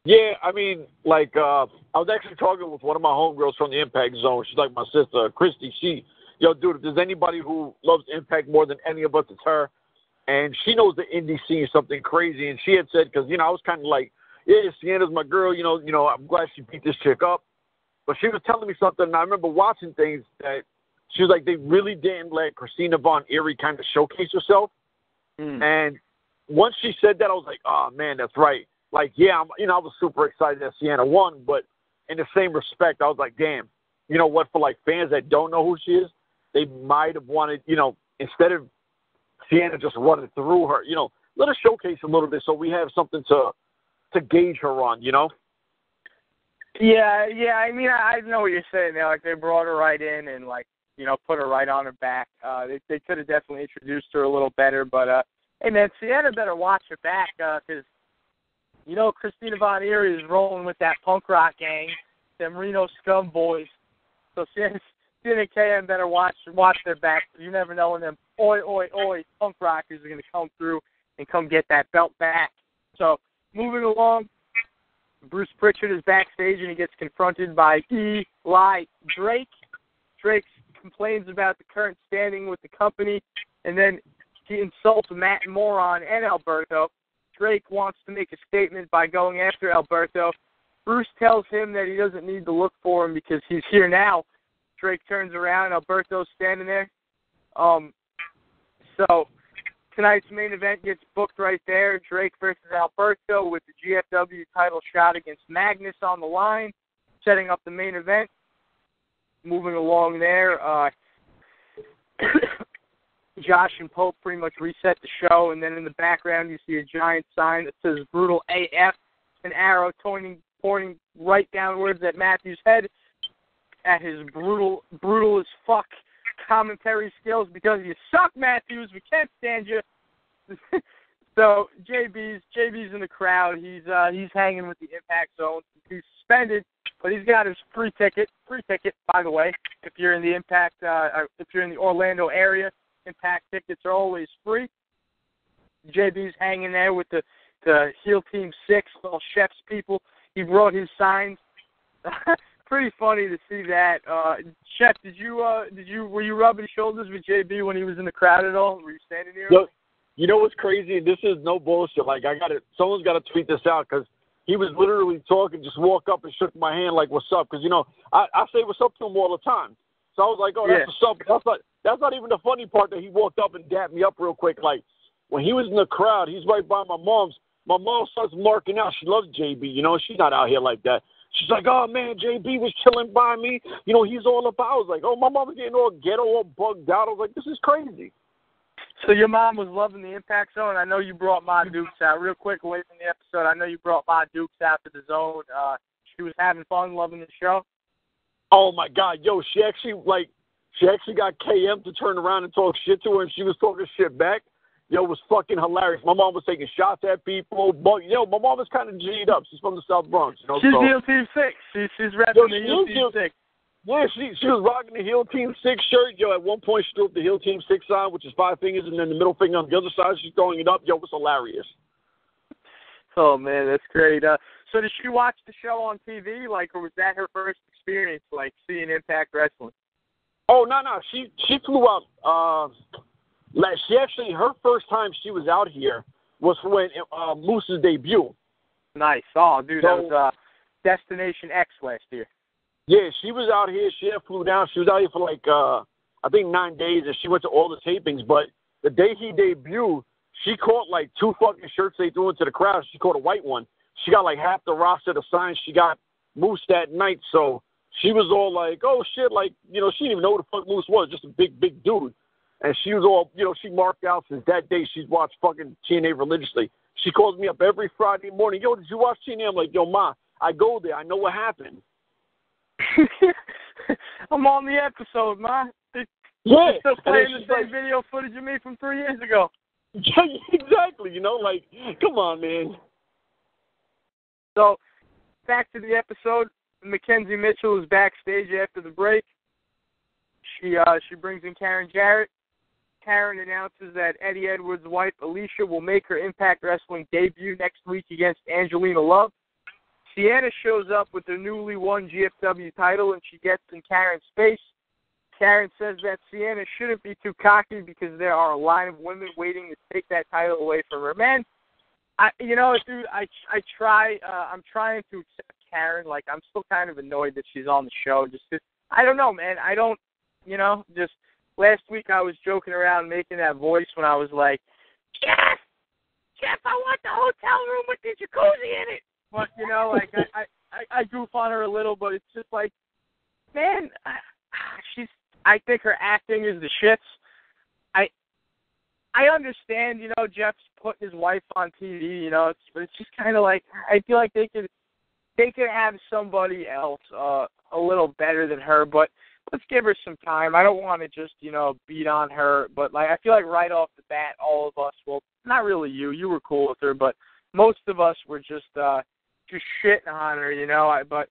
Yeah, I mean, like uh, I was actually talking with one of my homegirls from the Impact Zone. She's like my sister, Christy. She, yo, dude, if there's anybody who loves Impact more than any of us, it's her. And she knows the indie scene something crazy. And she had said, because you know, I was kind of like, yeah, Sienna's my girl. You know, you know, I'm glad she beat this chick up. But she was telling me something, and I remember watching things that she was like, they really didn't let Christina Von Eerie kind of showcase herself. Mm. And once she said that, I was like, oh man, that's right. Like, yeah, I'm, you know, I was super excited that Sienna won, but in the same respect, I was like, damn, you know what? For like fans that don't know who she is, they might have wanted, you know, instead of Sienna just running through her, you know, let her showcase a little bit so we have something to to gauge her on, you know. Yeah, yeah. I mean, I, I know what you're saying there. Like they brought her right in and like you know put her right on her back. Uh, they they could have definitely introduced her a little better, but uh, hey man, Sienna better watch her back because uh, you know Christina Von Eerie is rolling with that punk rock gang, them Reno scum boys. So Sienna, Sienna KM better watch watch their back. You never know when them oi oi oi punk rockers are going to come through and come get that belt back. So moving along, Bruce Pritchard is backstage and he gets confronted by Eli Drake. Drake complains about the current standing with the company, and then he insults Matt Morgan and Alberto. Drake wants to make a statement by going after Alberto. Bruce tells him that he doesn't need to look for him because he's here now. Drake turns around, Alberto's standing there. Um, so Tonight's main event gets booked right there. Drake versus Alberto with the GFW title shot against Magnus on the line, setting up the main event. Moving along there, uh, Josh and Pope pretty much reset the show, and then in the background you see a giant sign that says "Brutal AF," an arrow pointing pointing right downwards at Matthew's head, at his brutal brutal as fuck commentary skills because you suck, Matthews. We can't stand you. so JB's JB's in the crowd. He's uh he's hanging with the Impact Zone. He's suspended, but he's got his free ticket. Free ticket, by the way. If you're in the Impact, uh, if you're in the Orlando area, Impact tickets are always free. JB's hanging there with the the heel team six, all Chef's people. He brought his signs. Pretty funny to see that. Uh Chef, did you uh did you were you rubbing shoulders with JB when he was in the crowd at all? Were you standing near him? Look, you know what's crazy? This is no bullshit. Like I got to someone's got to tweet this out because he was literally talking, just walk up and shook my hand like, "What's up?" Because you know I, I say what's up to him all the time. So I was like, "Oh, that's Yeah. what's up." That's not that's not even the funny part that he walked up and dapped me up real quick. Like when he was in the crowd, he's right by my mom's. My mom starts marking out. She loves JB. You know, she's not out here like that. She's like, "Oh man, JB was chilling by me. You know, he's all about." I was like, "Oh, my mom was getting all ghetto, all bugged out." I was like, "This is crazy." So your mom was loving the Impact Zone. I know you brought my Dukes out real quick away from the episode. I know you brought my Dukes out to the zone. Uh, she was having fun, loving the show. Oh my God, yo, she actually like she actually got KM to turn around and talk shit to her, and she was talking shit back. Yo, it was fucking hilarious. My mom was taking shots at people. But yo, my mom was kind of G'd up. She's from the South Bronx, you know. She's so, heel team six. She's she's Yo, the she heel team six. yeah, she she was rocking the Heel Team Six shirt. Yo, at one point she threw up the Heel Team Six sign, which is five fingers, and then the middle finger on the other side. She's throwing it up. Yo, it was hilarious. Oh man, that's great. Uh, so did she watch the show on TV, like, or was that her first experience, like seeing Impact Wrestling? Oh no no she she flew out. Uh, la- she actually her first time she was out here was when uh, Moose's debut. Nice. Oh, dude, that was uh, Destination X last year. Yeah, she was out here. She had flew down. She was out here for like uh I think nine days, and she went to all the tapings. But the day he debuted, she caught like two fucking shirts they threw into the crowd. She caught a white one. She got like half the roster of the signs she got Moose that night. So she was all like, "Oh shit!" Like you know, she didn't even know who the fuck Moose was. Just a big, big dude. And she was all, you know, she marked out since that day. She's watched fucking TNA religiously. She calls me up every Friday morning. Yo, did you watch TNA? I'm like, Yo, ma, I go there. I know what happened. I'm on the episode, ma. They, Yeah, they're still playing the same like- video footage of me from three years ago. Exactly. You know, like, come on, man. So, back to the episode. McKenzie Mitchell is backstage after the break. She uh she brings in Karen Jarrett. Karen announces that Eddie Edwards' wife Alisha will make her Impact Wrestling debut next week against Angelina Love. Sienna shows up with her newly won GFW title and she gets in Karen's face. Karen says that Sienna shouldn't be too cocky because there are a line of women waiting to take that title away from her. Man, I you know, dude, I I try uh I'm trying to accept Karen. Like I'm still kind of annoyed that she's on the show just 'cause I don't know, man. I don't, you know, just last week I was joking around making that voice when I was like, Jeff, Jeff, I want the hotel room with the jacuzzi in it. But you know, like I I I, goof on her a little, but it's just like, man, she's. I think her acting is the shits. I I understand, you know, Jeff's putting his wife on TV, you know, it's, but it's just kind of like I feel like they could they could have somebody else uh, a little better than her, but let's give her some time. I don't want to just you know beat on her, but like I feel like right off the bat, all of us, well, not really you, you were cool with her, but most of us were just uh just shitting on her, you know. I but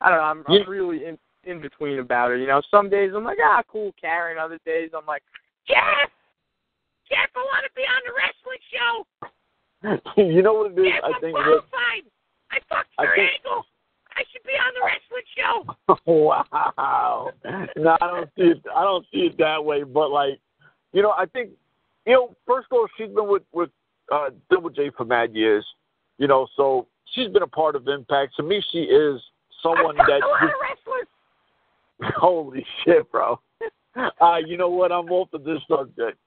I don't know. I'm, Yeah. I'm really in in between about her. You know, some days I'm like, ah, cool, Karen. Other days I'm like, Jeff, Jeff, I want to be on the wrestling show. you know what it is? Jeff, I I'm think. qualified. I fucked I her think- ankle. I should be on the wrestling show. wow. No, I don't see it. I don't see it that way. But like, you know, I think, you know, first of all, she's been with with uh, Double J for mad years. You know, so she's been a part of Impact. To me, she is someone I that. a lot of wrestlers. Holy shit, bro. Uh, you know what? I'm off of this subject.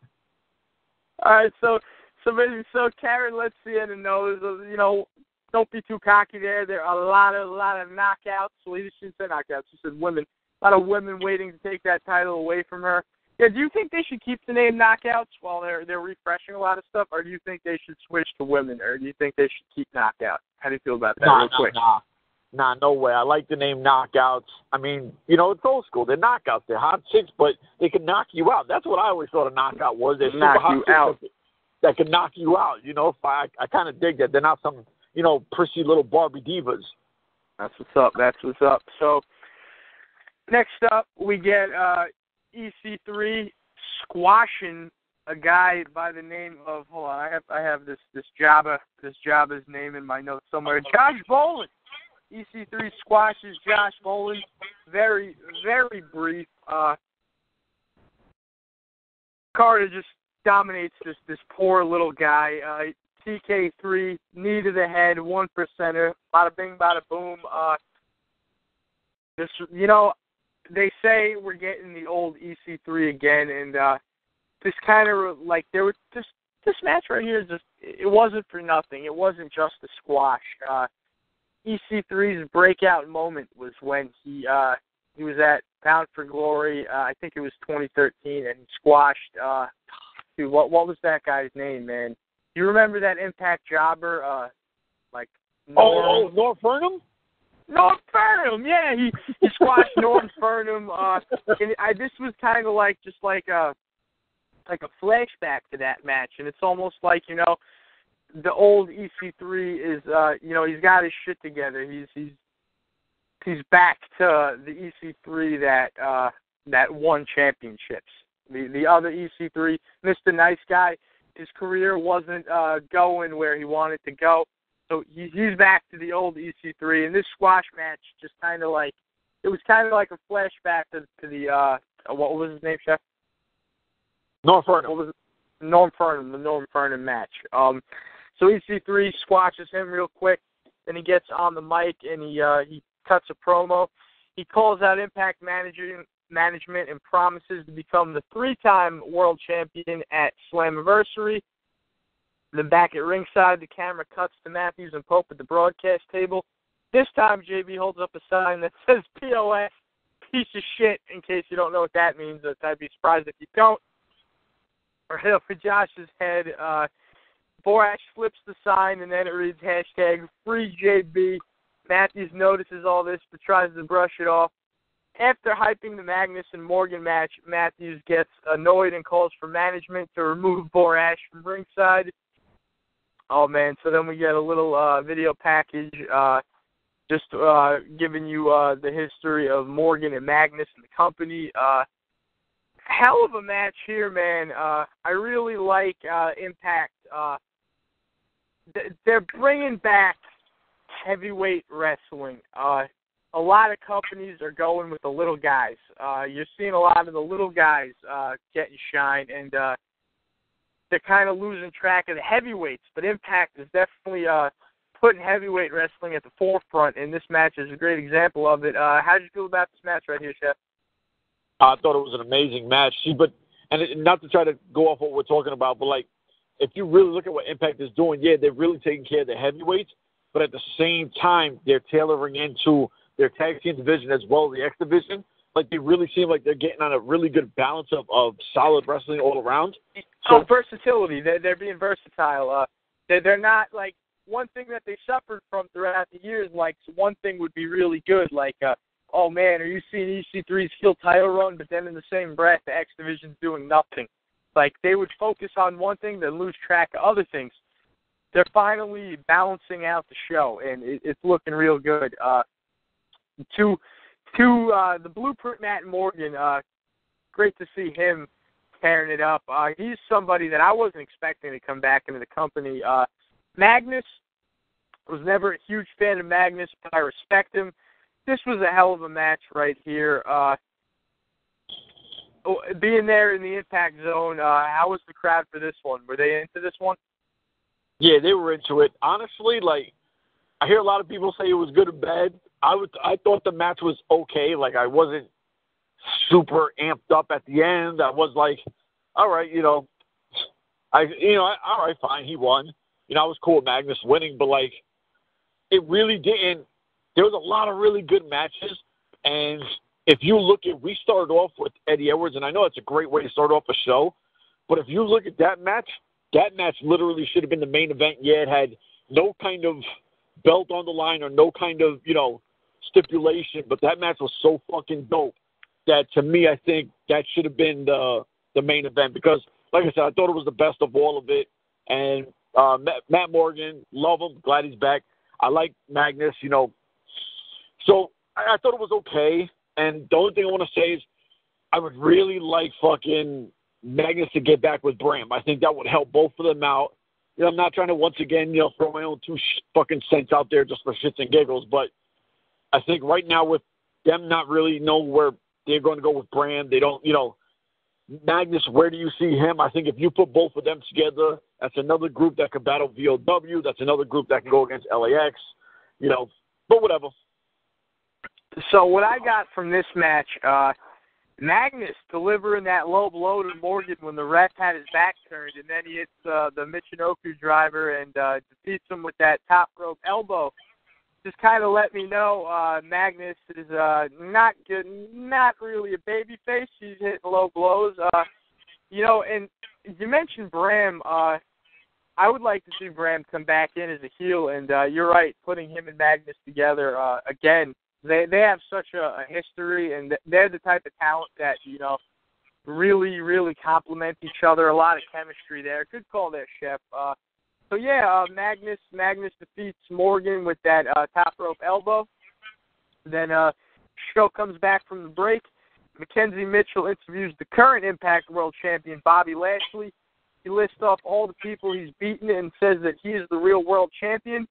All right, so so maybe so Karen lets Sienna know, you know, don't be too cocky there. There are a lot of a lot of knockouts. Well, she didn't say knockouts. She said women. A lot of women waiting to take that title away from her. Yeah, do you think they should keep the name Knockouts while they're they're refreshing a lot of stuff, or do you think they should switch to women, or do you think they should keep Knockout? How do you feel about that, Nah, real nah, quick? nah. Nah, no way. I like the name Knockouts. I mean, you know, it's old school. They're knockouts. They're hot chicks, but they can knock you out. That's what I always thought a knockout was. They're super Knock hot you chicks out. That, that can knock you out. You know, if I I kind of dig that. They're not some you know prissy little Barbie divas. That's what's up. That's what's up. So next up, we get uh, EC3 squashing a guy by the name of hold on, I have I have this this jobber this Jabba's name in my notes somewhere. Josh Bolin. EC3 squashes Josh Bolin. Very very brief. Uh, Carter just dominates this this poor little guy. Uh, TK3, knee to the head, one percenter, bada bing, bada boom. Uh, this, you know, they say we're getting the old EC3 again, and uh, this kind of like there was this this match right here. Just it wasn't for nothing. It wasn't just a squash. Uh, EC3's breakout moment was when he uh, he was at Bound for Glory. Uh, I think it was 2013, and he squashed. Uh, dude, what what was that guy's name, man? You remember that Impact jobber? Uh, like Norm, oh, oh Norm Fernum. Norm Fernum, yeah, he he squashed Norm Fernum. Uh, and I, this was kind of like just like a like a flashback to that match, and it's almost like you know the old EC3 is uh you know he's got his shit together. He's he's he's back to the EC3 that uh that won championships. The the other EC3, Mr. Nice Guy, his career wasn't uh going where he wanted to go. So he, he's back to the old EC3 and this squash match just kind of like it was kind of like a flashback to, to the uh what was his name, Chef? Norm Fernum. What was it? Norm Fernum, the Norm Fernum match. Um, so EC3 squashes him real quick. Then he gets on the mic and he uh, he cuts a promo. He calls out Impact Management management and promises to become the three-time world champion at Slammiversary. Then back at ringside, the camera cuts to Matthews and Pope at the broadcast table. This time, JB holds up a sign that says POS, piece of shit, in case you don't know what that means. I'd be surprised if you don't right over Josh's head. Uh, Borash flips the sign and then it reads hashtag free JB. Matthews notices all this but tries to brush it off. After hyping the Magnus and Morgan match, Matthews gets annoyed and calls for management to remove Borash from ringside. Oh man, so then we get a little uh, video package uh, just uh, giving you uh, the history of Morgan and Magnus and the company. Uh, hell of a match here, man. Uh, I really like uh, Impact. Uh, they're bringing back heavyweight wrestling. Uh, a lot of companies are going with the little guys. Uh, you're seeing a lot of the little guys uh, getting shine, and uh, they're kind of losing track of the heavyweights. But Impact is definitely uh, putting heavyweight wrestling at the forefront, and this match is a great example of it. Uh, how did you feel about this match right here, Chef? I thought it was an amazing match. See, but and it, not to try to go off what we're talking about, but like if you really look at what Impact is doing, yeah, they're really taking care of the heavyweights, but at the same time, they're tailoring into their tag team division as well as the X division. Like they really seem like they're getting on a really good balance of, of solid wrestling all around. So oh, versatility, they're they're being versatile. Uh, they're they're not like one thing that they suffered from throughout the years. Like one thing would be really good, like uh, oh man, are you seeing EC3's heel title run? But then in the same breath, the X Division's doing nothing. Like they would focus on one thing, then lose track of other things. They're finally balancing out the show, and it, it's looking real good. Uh, to to uh, the blueprint, Matt Morgan. Uh, great to see him tearing it up. Uh, he's somebody that I wasn't expecting to come back into the company. Uh, Magnus was never a huge fan of Magnus, but I respect him this was a hell of a match right here. Uh, oh, being there in the impact zone, uh, how was the crowd for this one? Were they into this one? Yeah, they were into it. Honestly, like I hear a lot of people say it was good or bad. I would I thought the match was okay. Like I wasn't super amped up at the end. I was like, all right, you know, I you know, all right, fine, he won. You know, I was cool with Magnus winning, but like it really didn't there was a lot of really good matches. And if you look at, we started off with Eddie Edwards, and I know it's a great way to start off a show, but if you look at that match, that match literally should have been the main event. Yeah, it had no kind of belt on the line or no kind of, you know, stipulation, but that match was so fucking dope that to me, I think that should have been the the main event because, like I said, I thought it was the best of all of it. And uh, Matt, Matt Morgan, love him, glad he's back. I like Magnus, you know, so I, I thought it was okay. And the only thing I want to say is I would really like fucking Magnus to get back with Bram. I think that would help both of them out. You know, I'm not trying to once again, you know, throw my own two sh- fucking cents out there just for shits and giggles, but I think right now with them not really know where they're going to go with Bram, they don't, you know, Magnus, where do you see him? I think if you put both of them together, that's another group that could battle VOW. That's another group that can go against LAX. You know, but whatever. So what I got from this match, uh, Magnus delivering that low blow to Morgan when the ref had his back turned, and then he hits uh, the Michinoku driver and uh, defeats him with that top rope elbow. Just kind of let me know uh, Magnus is uh, not good, not really a baby face. He's hitting low blows. Uh, you know, and you mentioned Bram. Uh, I would like to see Bram come back in as a heel, and uh, you're right, putting him and Magnus together uh, again they they have such a, a history, and they're the type of talent that you know really really complement each other. A lot of chemistry there. Good call there, Chef. Uh, so yeah, uh, Magnus Magnus defeats Morgan with that uh, top rope elbow. Then uh, show comes back from the break. McKenzie Mitchell interviews the current Impact World Champion Bobby Lashley. He lists off all the people he's beaten and says that he is the real world champion.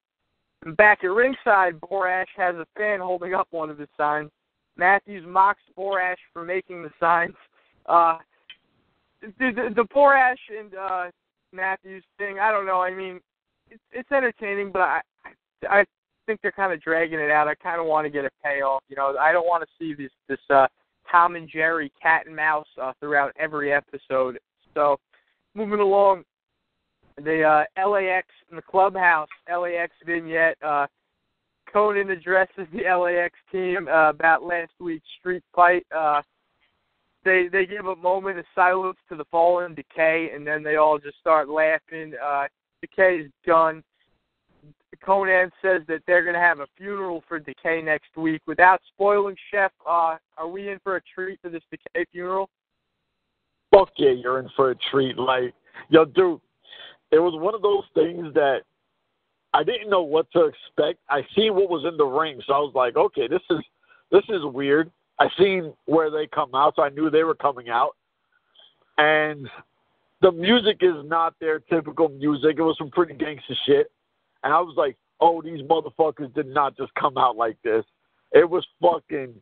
And Back at ringside, Borash has a fan holding up one of his signs. Matthews mocks Borash for making the signs. Uh, the, the, the Borash and uh, Matthews thing, I don't know. I mean, it's, it's entertaining, but I, I, think they're kind of dragging it out. I kind of want to get a payoff. You know, I don't want to see this this uh, Tom and Jerry cat and mouse uh, throughout every episode. So, moving along, the uh, LAX in the clubhouse LAX vignette. Uh, Konnan addresses the LAX team uh, about last week's street fight. Uh, they they give a moment of silence to the fallen Decay, and then they all just start laughing. Uh, Decay is done. Konnan says that they're going to have a funeral for Decay next week. Without spoiling, Chef, uh, are we in for a treat for this Decay funeral? Fuck yeah, you're in for a treat. Like, yo, dude, it was one of those things that I didn't know what to expect. I seen what was in the ring, so I was like, okay, this is this is weird. I seen where they come out, so I knew they were coming out. And the music is not their typical music. It was some pretty gangster shit. And I was like, oh, these motherfuckers did not just come out like this. It was fucking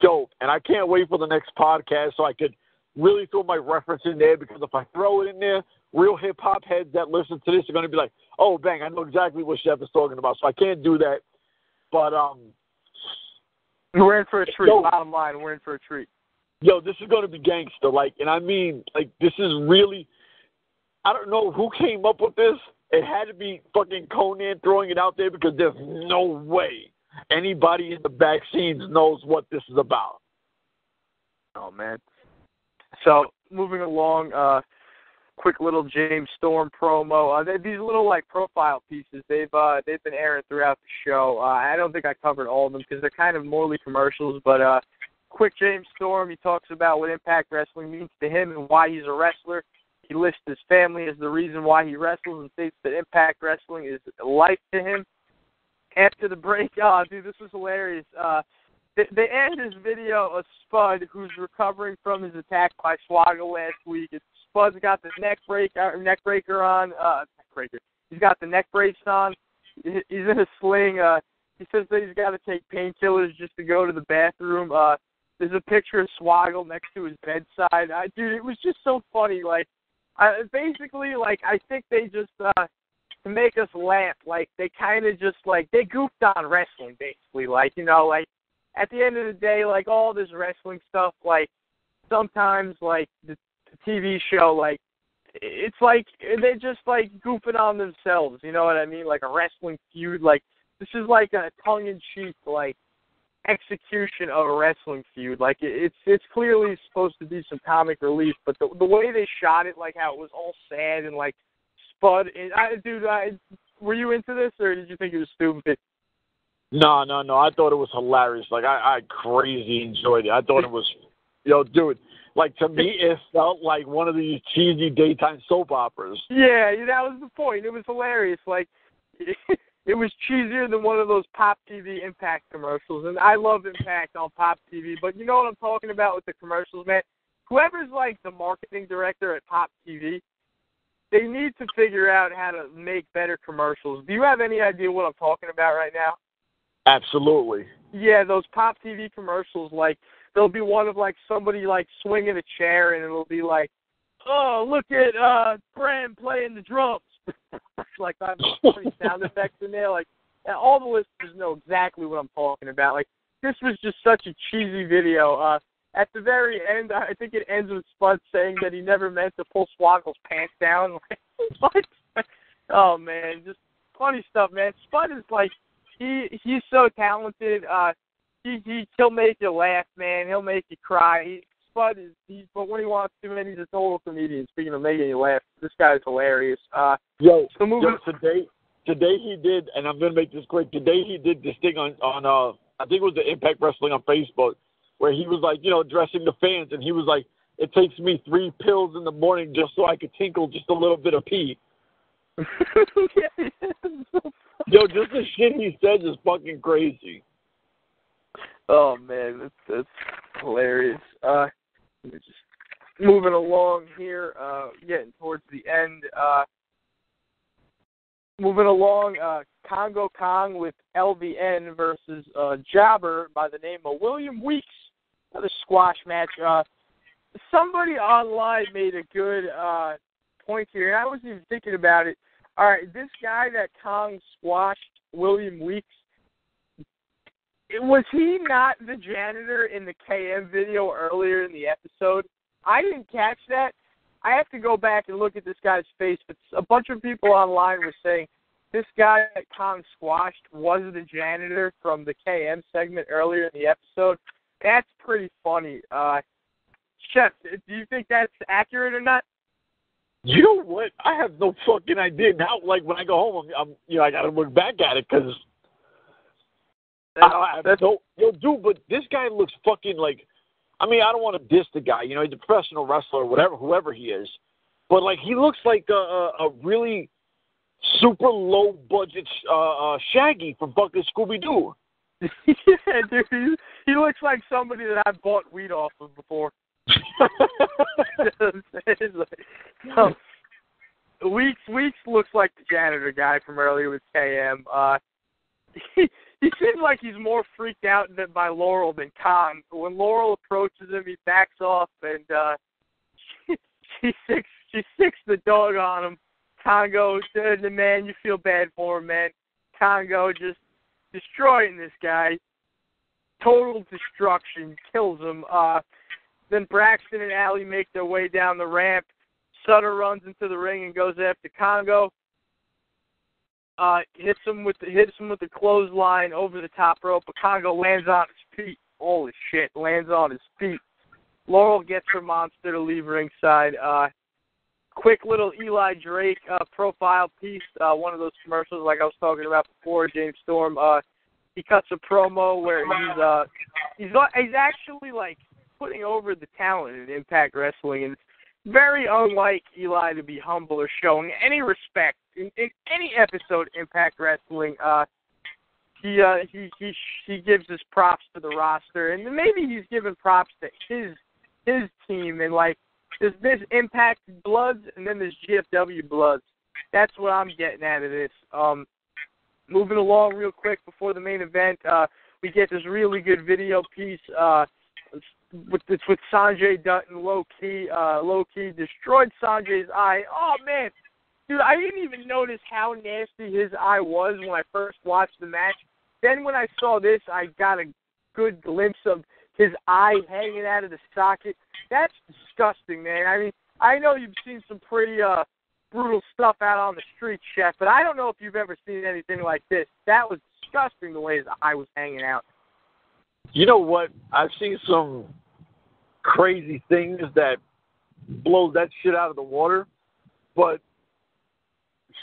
dope. And I can't wait for the next podcast so I could really throw my reference in there because if I throw it in there, real hip hop heads that listen to this are going to be like, "Oh, bang! I know exactly what Chef is talking about." So I can't do that. But um, we're in for a treat. Yo, Bottom line, we're in for a treat. Yo, this is going to be gangster. Like, and I mean, like, this is really. I don't know who came up with this. It had to be fucking Konnan throwing it out there because there's no way anybody in the back scenes knows what this is about. Oh man. So moving along, uh, quick little James Storm promo. Uh, they, these little like profile pieces they've uh, they've been airing throughout the show. Uh, I don't think I covered all of them because they're kind of morely commercials. But uh, quick James Storm, he talks about what Impact Wrestling means to him and why he's a wrestler. He lists his family as the reason why he wrestles and states that Impact Wrestling is life to him. After the break, oh dude, this was hilarious. Uh, they, end his video of Spud, who's recovering from his attack by Swoggle last week. It's Bud's got the neck break uh, neck breaker on. Uh, neck breaker. He's got the neck brace on. He's in a sling. Uh, he says that he's got to take painkillers just to go to the bathroom. Uh, there's a picture of Swoggle next to his bedside. I, dude, it was just so funny. Like, I, basically, like I think they just uh, to make us laugh. Like they kind of just like they goofed on wrestling, basically. Like you know, like at the end of the day, like all this wrestling stuff, like sometimes like the TV show, like it's like they're just like goofing on themselves. You know what I mean? Like a wrestling feud. Like this is like a tongue-in-cheek like execution of a wrestling feud. Like it's it's clearly supposed to be some comic relief, but the the way they shot it, like how it was all sad and like Spud. And I, dude, I, were you into this or did you think it was stupid? No, no, no. I thought it was hilarious. Like I, I crazy enjoyed it. I thought it was, yo, dude. Like to me, it felt like one of these cheesy daytime soap operas. Yeah, that was the point. It was hilarious. Like it was cheesier than one of those Pop TV Impact commercials, and I love Impact on Pop TV. But you know what I'm talking about with the commercials, man? whoever's like the marketing director at Pop TV, they need to figure out how to make better commercials. Do you have any idea what I'm talking about right now? Absolutely. Yeah, those Pop TV commercials, like there'll be one of like somebody like swinging a chair, and it'll be like, "Oh, look at uh Graham playing the drums." like I'm putting sound effects in there. Like all the listeners know exactly what I'm talking about. Like this was just such a cheesy video. Uh at the very end, I think it ends with Spud saying that he never meant to pull Swoggle's pants down. Like what? Oh man, just funny stuff, man. Spud is like he he's so talented. Uh, he he he'll make you laugh, man. He'll make you cry. He, Spud is he, but when he wants to, man, he's a total comedian. Speaking of making you laugh, this guy's hilarious. Uh, yo, so moving yo, today today he did, and I'm gonna make this quick. Today he did this thing on on uh I think it was the Impact Wrestling on Facebook where he was like, you know, addressing the fans, and he was like, "It takes me three pills in the morning just so I could tinkle just a little bit of pee." Yo, just the shit he says is fucking crazy. Oh man, that's that's hilarious. Uh, just moving along here, uh, getting towards the end. Uh, moving along, uh, Kongo Kong with LVN versus uh, Jobber by the name of William Weeks another squash match. Uh, somebody online made a good uh, point here, and I wasn't even thinking about it. All right, this guy that Kong squashed, William Weeks, was he not the janitor in the KM video earlier in the episode? I didn't catch that. I have to go back and look at this guy's face, but a bunch of people online were saying this guy that Kong squashed was the janitor from the KM segment earlier in the episode. That's pretty funny. Uh, Chef, do you think that's accurate or not? You know what? I have no fucking idea now. Like when I go home, I'm, I'm you know, I got to look back at it because I, I have no, yo, dude. But this guy looks fucking like. I mean, I don't want to diss the guy. You know, he's a professional wrestler, or whatever, whoever he is. But like, he looks like a, a, a really super low budget uh, uh, Shaggy from fucking Scooby Doo. yeah, dude, he, he looks like somebody that I've bought weed off of before. um, Weeks Weeks looks like the janitor guy from earlier with KM. Uh, he seems like he's more freaked out than by Laurel than Kong. When Laurel approaches him, he backs off and uh, she, she sicks she sicks the dog on him. Kongo, the man, you feel bad for him, man. Kongo just destroying this guy. Total destruction, kills him. Uh, then Braxton and Allie make their way down the ramp. Sutter runs into the ring and goes after Kongo. Uh, hits him with the hits him with the clothesline over the top rope. Kongo lands on his feet. Holy shit! Lands on his feet. Laurel gets her monster to leave ringside. Uh, quick little Eli Drake uh, profile piece, uh, one of those commercials like I was talking about before. James Storm, uh, he cuts a promo where he's uh, he's he's actually like putting over the talent in Impact Wrestling, and it's very unlike Eli to be humble or showing any respect in, in any episode Impact Wrestling. Uh, he uh, he he he gives his props to the roster, and maybe he's giving props to his his team and like there's this Impact Bloods and then there's GFW Bloods. That's what I'm getting out of this. Um, moving along real quick before the main event, uh, we get this really good video piece uh, with this with Sanjay Dutton Low Ki, uh, Low Ki destroyed Sanjay's eye. Oh man, dude, I didn't even notice how nasty his eye was when I first watched the match. Then when I saw this, I got a good glimpse of his eye hanging out of the socket. That's disgusting, man. I mean, I know you've seen some pretty uh brutal stuff out on the street, Chef, but I don't know if you've ever seen anything like this. That was disgusting the way his eye was hanging out. You know what? I've seen some crazy things that blow that shit out of the water, but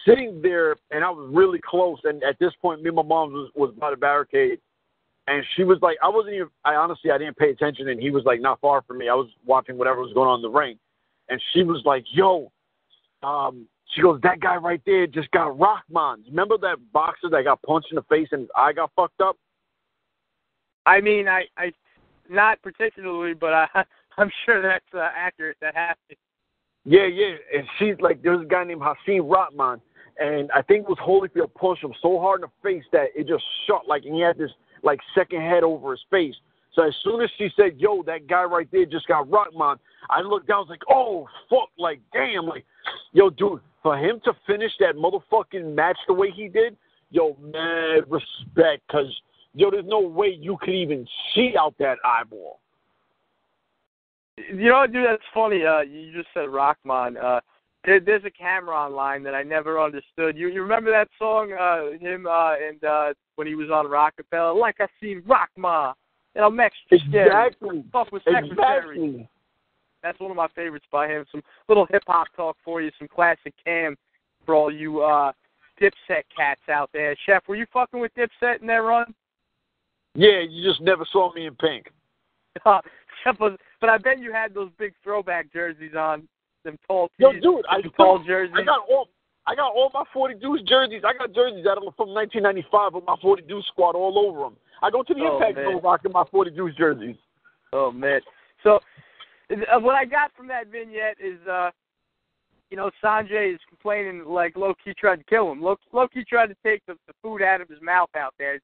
sitting there and I was really close and at this point me and my mom was, was by the barricade and she was like, I wasn't even, I honestly, I didn't pay attention, and he was like not far from me. I was watching whatever was going on in the ring, and she was like, "Yo," um, she goes, "That guy right there just got Rockmans. Remember that boxer that got punched in the face and eye got fucked up?" I mean, I, I, not particularly, but I, I'm sure that's uh, accurate. That happened. Yeah, yeah. And she's like, there's a guy named Hasim Rahman, and I think it was Holyfield pushed him so hard in the face that it just shot like, and he had this like second head over his face. So as soon as she said, "Yo, that guy right there just got Rahman," I looked down, I was like, "Oh fuck!" Like, damn, like, yo, dude, for him to finish that motherfucking match the way he did, yo, mad respect, cause yo, there's no way you could even see out that eyeball. You know, dude, that's funny. Uh, you just said Rockman. Uh, there, there's a Cam'ron line that I never understood. You, you remember that song? Uh, him uh, and uh, when he was on Roc-A-Fella, like I seen Rahman. You know, Mex Exactly. Fuck with secretary. Exactly. That's one of my favorites by him. Some little hip hop talk for you, some classic cam for all you uh Dipset cats out there. Chef, were you fucking with Dipset in that run? Yeah, you just never saw me in pink. Uh, was, but I bet you had those big throwback jerseys on, them tall Yo, dude, I tall jerseys. I got all I got all my 40 Deuce jerseys. I got jerseys out of from 1995 with my 40 Deuce squad all over them. I go to the Oh, Impact. Zone rocking my 40 Deuce jerseys. Oh man. So uh, what I got from that vignette is uh you know, Sanjay is complaining like Low Ki tried to kill him. Low Low Ki tried to take the, the food out of his mouth out there.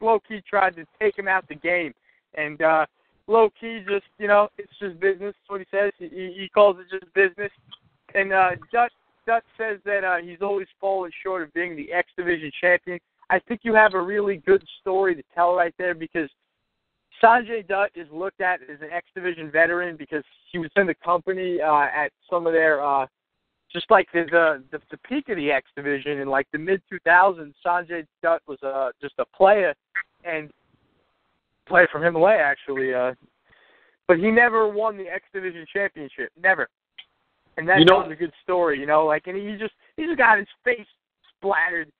Low Ki tried to take him out the game. And uh Low Ki just you know, it's just business, what he says. He he calls it just business. And uh Dutt Dutt says that uh he's always fallen short of being the X Division champion. I think you have a really good story to tell right there because Sanjay Dutt is looked at as an X Division veteran because he was in the company uh, at some of their, uh, just like the, the the the peak of the X Division in like the mid 2000s. Sanjay Dutt was uh, just a player and player from Himalaya actually, uh, but he never won the X Division championship, never. And that You know- tells a good story, you know. Like, and he just he just got his face splattered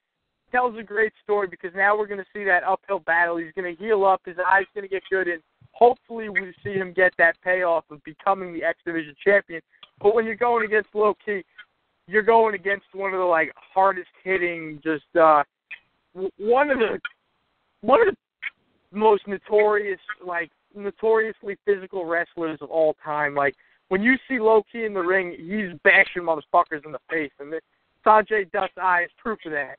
tells a great story because now we're going to see that uphill battle. He's going to heal up. His eye's going to get good, and hopefully we see him get that payoff of becoming the X Division champion. But when you're going against Low Ki, you're going against one of the like hardest hitting, just uh, one of the one of the most notorious, like notoriously physical wrestlers of all time. Like when you see Low Ki in the ring, he's bashing motherfuckers in the face, and the, Sanjay Dutt's eye is proof of that.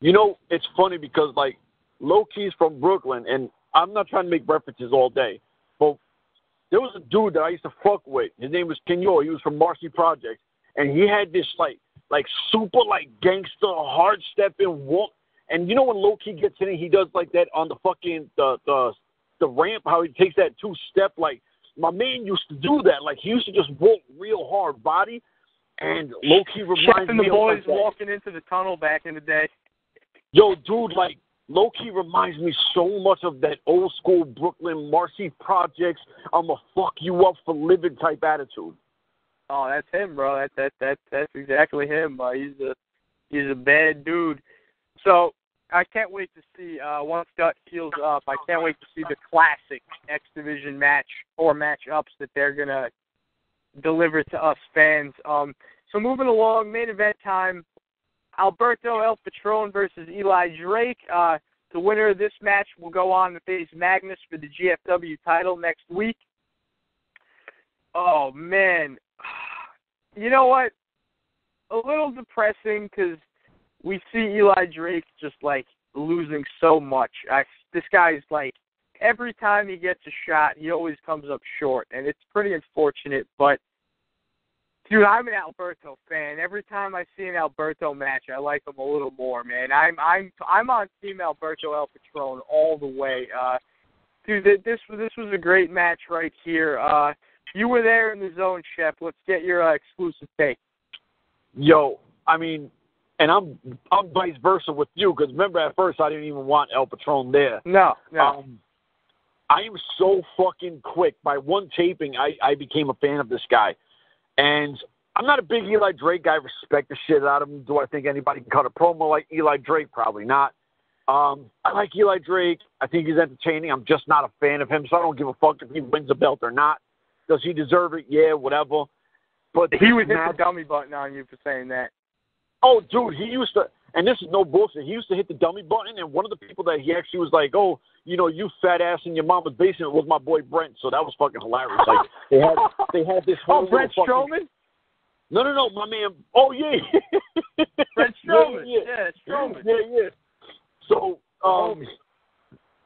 You know, it's funny because like Low Ki's from Brooklyn, and I'm not trying to make references all day, but there was a dude that I used to fuck with. His name was Kenyor. He was from Marcy Projects, and he had this like like super like gangster hard stepping walk. And you know when Low Ki gets in, he does like that on the fucking the the the ramp. How he takes that two step like. My man used to do that. Like he used to just walk real hard body, and Low Ki reminds Chef me the of boys like walking into the tunnel back in the day. Yo, dude, like Low Ki reminds me so much of that old school Brooklyn Marcy Projects. I'ma fuck you up for living type attitude. Oh, that's him, bro. That that that that's exactly him. Uh, he's a he's a bad dude. So I can't wait to see uh once Gut heals up. I can't wait to see the classic X Division match or matchups that they're gonna deliver to us fans. Um, so moving along, main event time. Alberto El Patron versus Eli Drake. Uh, the winner of this match will go on to face Magnus for the GFW title next week. Oh man, you know what? A little depressing because we see Eli Drake just like losing so much. I, this guy's like every time he gets a shot, he always comes up short, and it's pretty unfortunate. But dude, I'm an Alberto fan. Every time I see an Alberto match, I like him a little more, man. I'm I'm I'm on Team Alberto El Patron all the way. Uh, dude, th- this was this was a great match right here. Uh, you were there in the zone, Chef. Let's get your uh, exclusive take. Yo, I mean, and I'm I'm vice versa with you because remember at first I didn't even want El Patron there. No, no. Um, I am so fucking quick. By one taping, I I became a fan of this guy, and I'm not a big Eli Drake guy. I respect the shit out of him. Do I think anybody can cut a promo like Eli Drake? Probably not. Um, I like Eli Drake. I think he's entertaining. I'm just not a fan of him, so I don't give a fuck if he wins the belt or not. Does he deserve it? Yeah, whatever. But he was hit the dummy button on you for saying that. Oh, dude, he used to, and this is no bullshit. He used to hit the dummy button, and one of the people that he actually was like, "Oh, you know, you fat ass in your mama's basement was my boy Brent. So that was fucking hilarious. Like they had they had this whole oh, Brent fucking, Strowman. No, no, no, my man. Oh yeah, Brent Strowman. Yeah, yeah, Strowman. Yeah, yeah. So, um,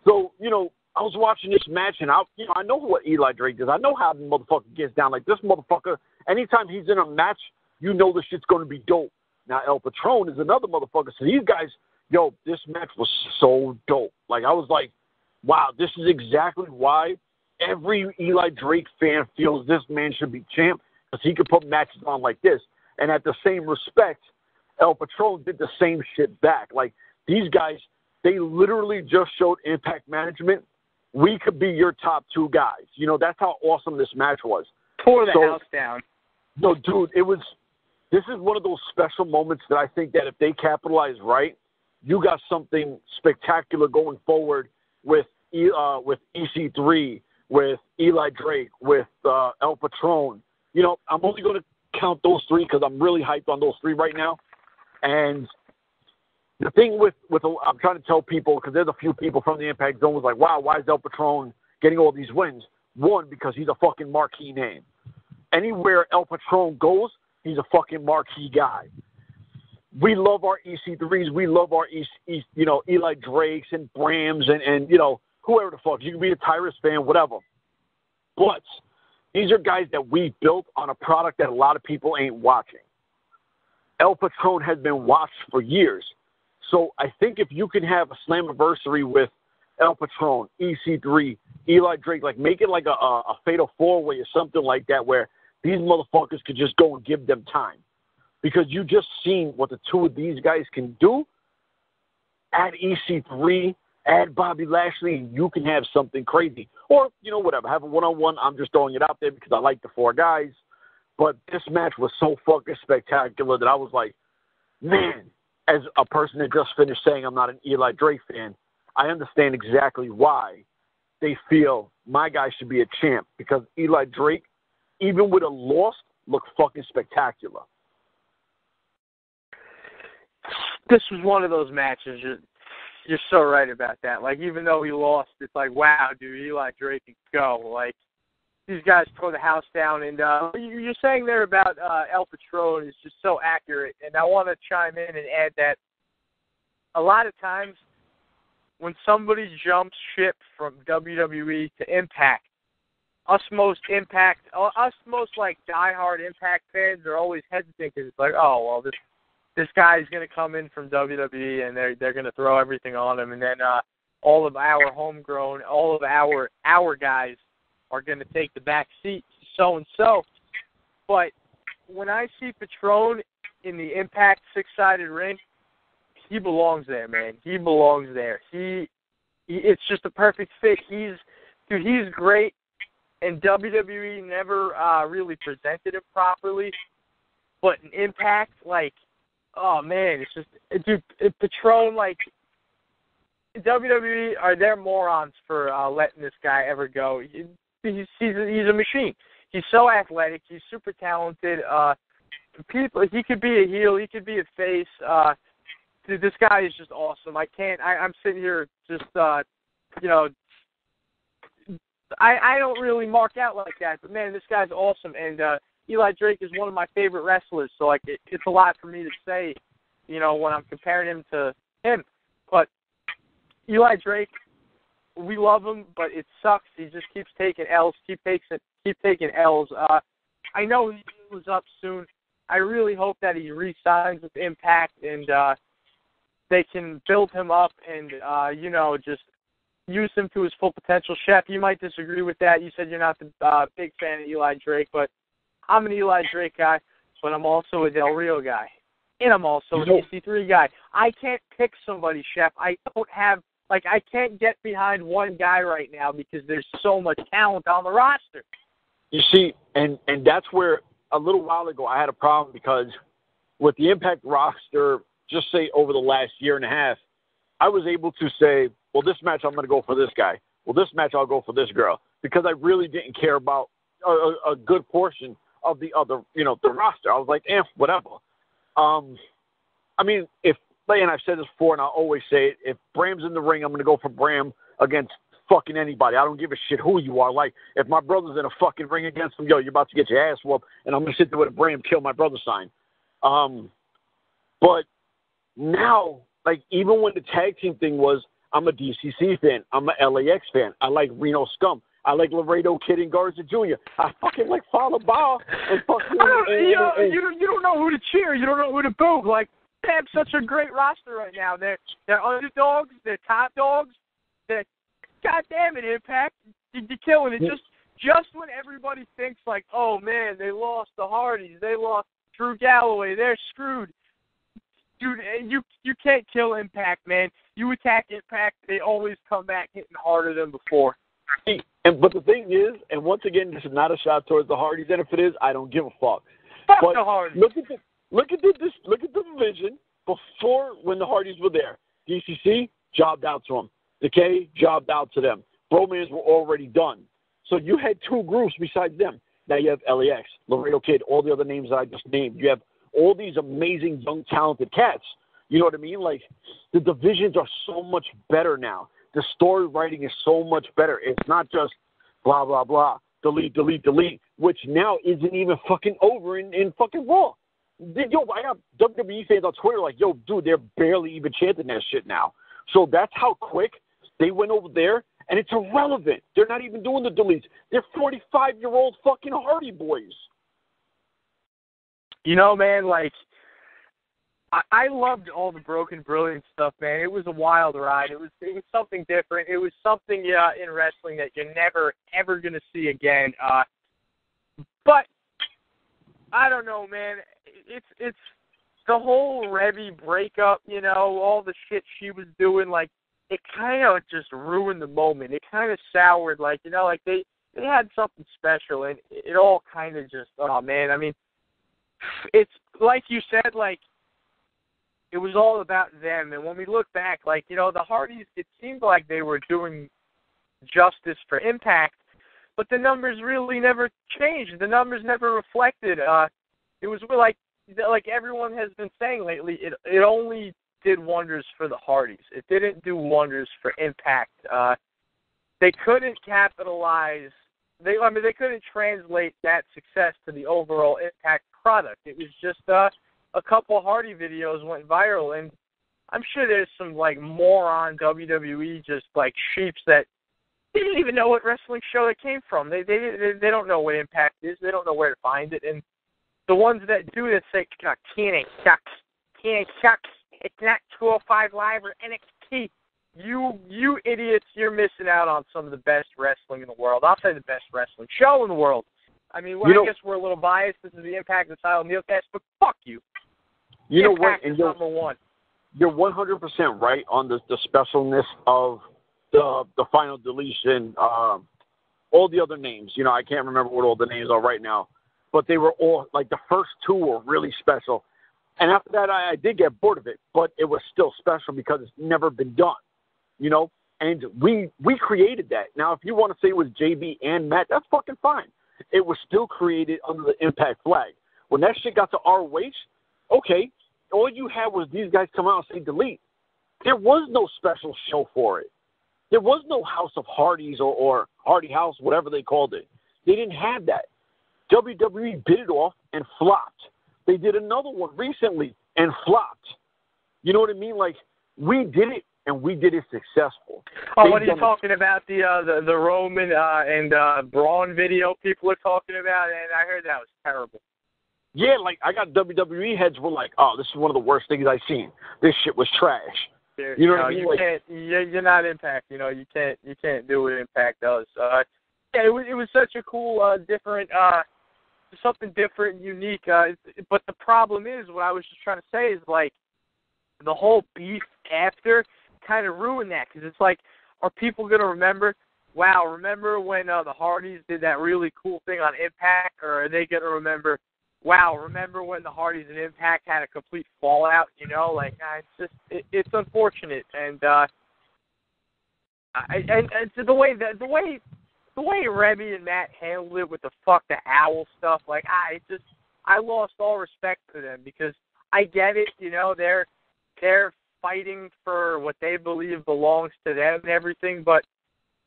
so you know, I was watching this match, and I, you know, I know what Eli Drake does. I know how the motherfucker gets down. Like this motherfucker, anytime he's in a match, you know the shit's going to be dope. Now El Patron is another motherfucker. So these guys, yo, this match was so dope. Like I was like, wow, this is exactly why every Eli Drake fan feels this man should be champ because he could put matches on like this. And at the same respect, El Patron did the same shit back. Like these guys, they literally just showed impact management. We could be your top two guys. You know, that's how awesome this match was. Tore the So- house down. No, dude, it was. This is one of those special moments that I think that if they capitalize right, you got something spectacular going forward with E- uh, with EC3, with Eli Drake, with uh, El Patron. You know, I'm only going to count those three because I'm really hyped on those three right now. And the thing with with I'm trying to tell people because there's a few people from the Impact Zone was like, wow, why is El Patron getting all these wins? One, because he's a fucking marquee name. Anywhere El Patron goes, he's a fucking marquee guy. We love our EC3s. We love our East, East, you know, Eli Drakes and Brams and, and, you know, whoever the fuck. You can be a Tyrus fan, whatever. But these are guys that we built on a product that a lot of people ain't watching. El Patron has been watched for years. So I think if you can have a Slammiversary with El Patron, EC3, Eli Drake, like make it like a, a, fatal four way or something like that where these motherfuckers could just go and give them time. Because you just seen what the two of these guys can do. Add EC3, add Bobby Lashley, and you can have something crazy. Or, you know, whatever. Have a one on one. I'm just throwing it out there because I like the four guys. But this match was so fucking spectacular that I was like, man, as a person that just finished saying I'm not an Eli Drake fan, I understand exactly why they feel my guy should be a champ because Eli Drake, even with a loss, looked fucking spectacular. This was one of those matches. You're, you're so right about that. Like even though he lost, it's like wow, dude, Eli Drake can go. Like these guys tore the house down. And uh, you- you're saying there about uh, El Patron is just so accurate. And I want to chime in and add that a lot of times when somebody jumps ship from WWE to Impact, us most Impact, us most like diehard Impact fans are always hesitant because it's like, oh well, this this guy's gonna come in from WWE and they're they're gonna throw everything on him, and then uh, all of our homegrown, all of our our guys are gonna take the back seat, so and so. But when I see Patron in the Impact six sided ring, he belongs there, man. He belongs there. He, he it's just a perfect fit. He's dude, he's great and WWE never uh really presented him properly. But in Impact, like, oh man, it's just dude, Patron like WWE are they're morons for uh letting this guy ever go. He, he's he's a, he's a machine. He's so athletic. He's super talented. Uh, people, he could be a heel. He could be a face. Uh, dude, this guy is just awesome. I can't. I, I'm sitting here just, uh, you know, I I don't really mark out like that, but man, this guy's awesome. And uh, Eli Drake is one of my favorite wrestlers, so like it, it's a lot for me to say, you know, when I'm comparing him to him. But Eli Drake, we love him, but it sucks. He just keeps taking L's. Keep takes it. Keep taking L's. Uh, I know he was up soon. I really hope that he re-signs with Impact and uh, they can build him up and uh, you know just use him to his full potential. Chef, you might disagree with that. You said you're not the uh, big fan of Eli Drake, but I'm an Eli Drake guy, but I'm also a Del Rio guy, and I'm also an No. EC3 guy. I can't pick somebody, Chef. I don't have like I can't get behind one guy right now because there's so much talent on the roster. You see, and and that's where a little while ago I had a problem because with the Impact roster, just say over the last year and a half, I was able to say, well, this match I'm going to go for this guy. Well, this match I'll go for this girl because I really didn't care about a, a, good portion of the other, you know, the roster. I was like, eh, whatever. Um, I mean, if and I've said this before, and I'll always say it: if Bram's in the ring, I'm going to go for Bram. against fucking anybody. I don't give a shit who you are. Like, if my brother's in a fucking ring against him, yo, you're about to get your ass whooped, and I'm gonna sit there with a Bram kill my brother sign. Um, but now, like, even when the tag team thing was, I'm a DCC fan. I'm a LAX fan. I like Reno Scum. I like Laredo Kid and Garza Jr. I fucking like Fallah Bahh and fucking. I don't, and, you, know, and, you, don't, you don't know who to cheer. You don't know who to boo. Like they have such a great roster right now. They're they're underdogs. They're top dogs. They're God damn it, Impact. You're killing it. Just just when everybody thinks like, oh man, they lost the Hardys. They lost Drew Galloway. They're screwed. Dude, eh, you you can't kill Impact, man. You attack Impact, they always come back hitting harder than before. And but the thing is, and once again, this is not a shot towards the Hardys. And if it is, I don't give a fuck. Fuck but the Hardys. Look at the look at the this look at the division before when the Hardys were there. DCC jobbed out to them. Decay jobbed out to them. Bromans were already done. So you had two groups besides them. Now you have LAX, Laredo Kid, all the other names that I just named. You have all these amazing young talented cats. You know what I mean? Like the divisions are so much better now. The story writing is so much better. It's not just blah blah blah, delete, delete, delete, which now isn't even fucking over in, in fucking Raw. Yo, I got WWE fans on Twitter like, yo, dude, they're barely even chanting that shit now. So that's how quick they went over there, and it's irrelevant. They're not even doing the deletes. They're 45 year old fucking Hardy boys. You know, man, like I, I loved all the Broken Brilliant stuff, man. It was a wild ride. It was it was something different. It was something uh, in wrestling that you're never ever gonna see again. Uh, but I don't know, man. It's it's the whole Reby breakup. You know, all the shit she was doing. Like it kind of just ruined the moment. It kind of soured. Like you know, like they they had something special, and it all kind of just oh man. I mean, it's like you said, like it was all about them. And when we look back, like you know, the Hardys, it seemed like they were doing justice for Impact, but the numbers really never changed. The numbers never reflected. Uh, it was like like everyone has been saying lately. It it only did wonders for the Hardys. It didn't do wonders for Impact. Uh, they couldn't capitalize. They I mean they couldn't translate that success to the overall Impact product. It was just uh a couple Hardy videos went viral, and I'm sure there's some like moron WWE just like sheeps that they didn't even know what wrestling show it came from. They they they, they don't know what Impact is. They don't know where to find it, and the ones that do that say oh, TNA sucks, TNA sucks. It's not 205 Live or NXT. You you idiots, you're missing out on some of the best wrestling in the world. I'll say the best wrestling show in the world. I mean, well, You know- I guess we're a little biased. This is the Impact Asylum HeelCast, but fuck you. You know Impact what? And you're, number one. you're 100% right on the, the specialness of the the final deletion. Um, all the other names, you know, I can't remember what all the names are right now, but they were all like the first two were really special. And after that, I, I did get bored of it, but it was still special because it's never been done, you know. And we we created that. Now, if you want to say it was JB and Matt, that's fucking fine. It was still created under the Impact flag. When that shit got to ROH, okay, all you had was these guys come out and say delete. There was no special show for it. There was no House of Hardys or, or Hardy House, whatever they called it. They didn't have that. WWE bit it off and flopped. They did another one recently and flopped. You know what I mean? Like we did it and we did it successful. Oh, They've what are you talking about? The uh, the the Roman uh, and uh, Braun video people are talking about, and I heard that was terrible. Yeah, like I got WWE heads were like, "Oh, this is one of the worst things I've seen. This shit was trash." There- You know what no, mean? You can't. You're, you're not Impact. You know, you can't. You can't do what Impact does. Uh, yeah, it was. It was such a cool, uh, different, uh, something different, and unique. Uh, but the problem is, what I was just trying to say is like, the whole beef after kind of ruined that because it's like, are people gonna remember? Wow, remember when uh, the Hardys did that really cool thing on Impact, or are they gonna remember? Wow, remember when the Hardys and Impact had a complete fallout? You know, like uh, it's just it, it's unfortunate, and uh, I, and, and the way the, the way the way Reby and Matt handled it with the fuck the owl stuff, like I just I lost all respect for them because I get it, you know, they're they're fighting for what they believe belongs to them and everything, but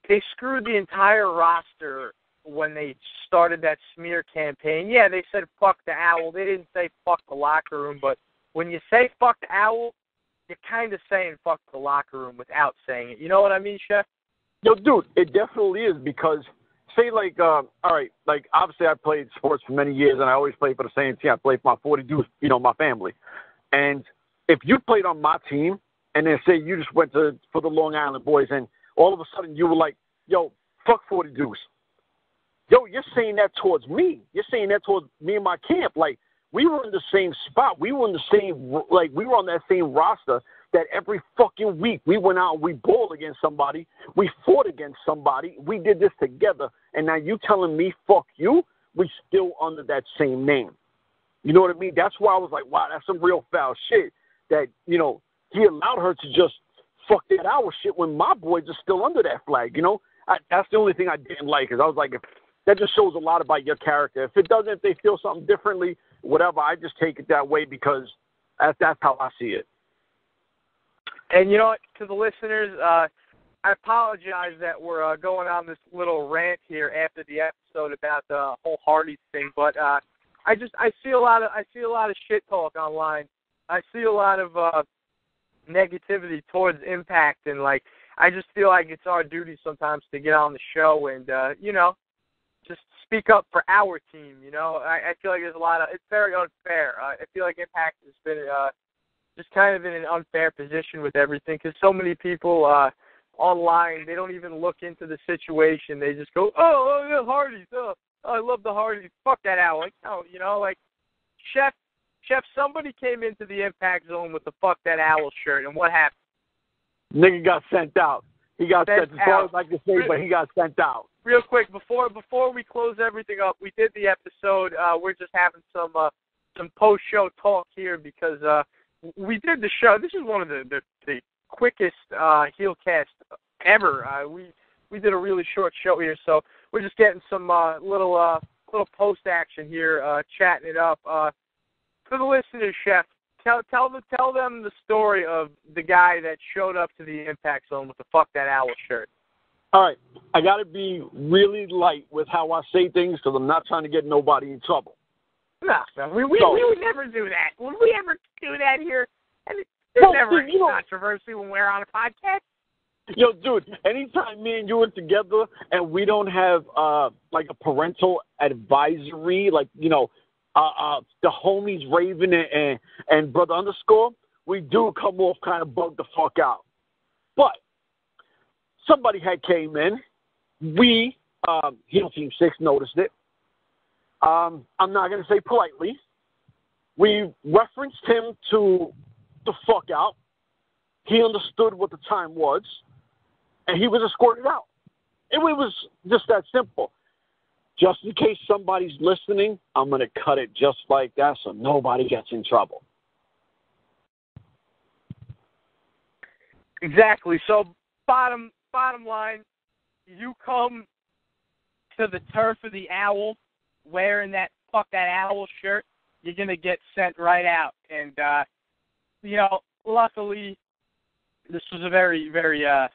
they screwed the entire roster when they started that smear campaign. Yeah, they said fuck the owl. They didn't say fuck the locker room, but when you say fuck the owl, you're kind of saying fuck the locker room without saying it. You know what I mean, Chef? Yo, dude, it definitely is because say like, uh, all right, like obviously I played sports for many years and I always played for the same team. I played for my 40 dudes, you know, my family. And if you played on my team and then say you just went to for the Long Island boys and all of a sudden you were like, yo, fuck 40 dudes. Yo, you're saying that towards me. You're saying that towards me and my camp. Like we were in the same spot. We were in the same like we were on that same roster that every fucking week we went out and we bowled against somebody, we fought against somebody, we did this together, and now you telling me fuck you? We still under that same name. You know what I mean? That's why I was like, wow, that's some real foul shit. That you know he allowed her to just fuck that our shit when my boys are still under that flag. You know, I, that's the only thing I didn't like. Is I was like, if, that just shows a lot about your character. If it doesn't, if they feel something differently, whatever, I just take it that way because that's that's how I see it. And you know to the listeners, uh, I apologize that we're uh, going on this little rant here after the episode about the whole Hardy thing, but uh, I just I see a lot of I see a lot of shit talk online. I see a lot of uh, negativity towards Impact, and like I just feel like it's our duty sometimes to get on the show and uh, you know just speak up for our team. You know, I, I feel like there's a lot of it's very unfair. Uh, I feel like Impact has been uh, just kind of in an unfair position with everything because so many people uh, online they don't even look into the situation. They just go, oh, oh yeah, Hardys, oh, oh, I love the Hardys. Fuck that out. Like, no, you know, like Chef, Chef, somebody came into the impact zone with the fuck that owl shirt, and what happened? Nigga got sent out. He got sent, sent as far as I can say, but he got sent out. Real quick, before before we close everything up, we did the episode. Uh, we're just having some uh, some post show talk here because uh, we did the show. This is one of the the, the quickest uh, heel cast ever. Uh, we we did a really short show here, so we're just getting some uh, little uh, little post action here, uh, chatting it up. Uh, for the listeners, Chef, tell tell them tell them the story of the guy that showed up to the impact zone with the fuck that owl shirt. All right, I got to be really light with how I say things because I'm not trying to get nobody in trouble. No, no we we, so, we would never do that. Would we ever do that here? And there's well, never any controversy when we're on a podcast. Yo, dude, anytime me and you are together and we don't have uh like a parental advisory, like you know, uh, uh the homies Raven and, and and brother underscore, we do come off kind of bug the fuck out. But somebody had came in, we um, heel team six noticed it. Um, I'm not going to say politely. We referenced him to the fuck out. He understood what the time was, and he was escorted out. It was just that simple. Just in case somebody's listening, I'm going to cut it just like that so nobody gets in trouble. Exactly. So bottom bottom line, you come to the turf of the owl wearing that fuck that owl shirt, you're gonna get sent right out. And uh you know, luckily this was a very, very uh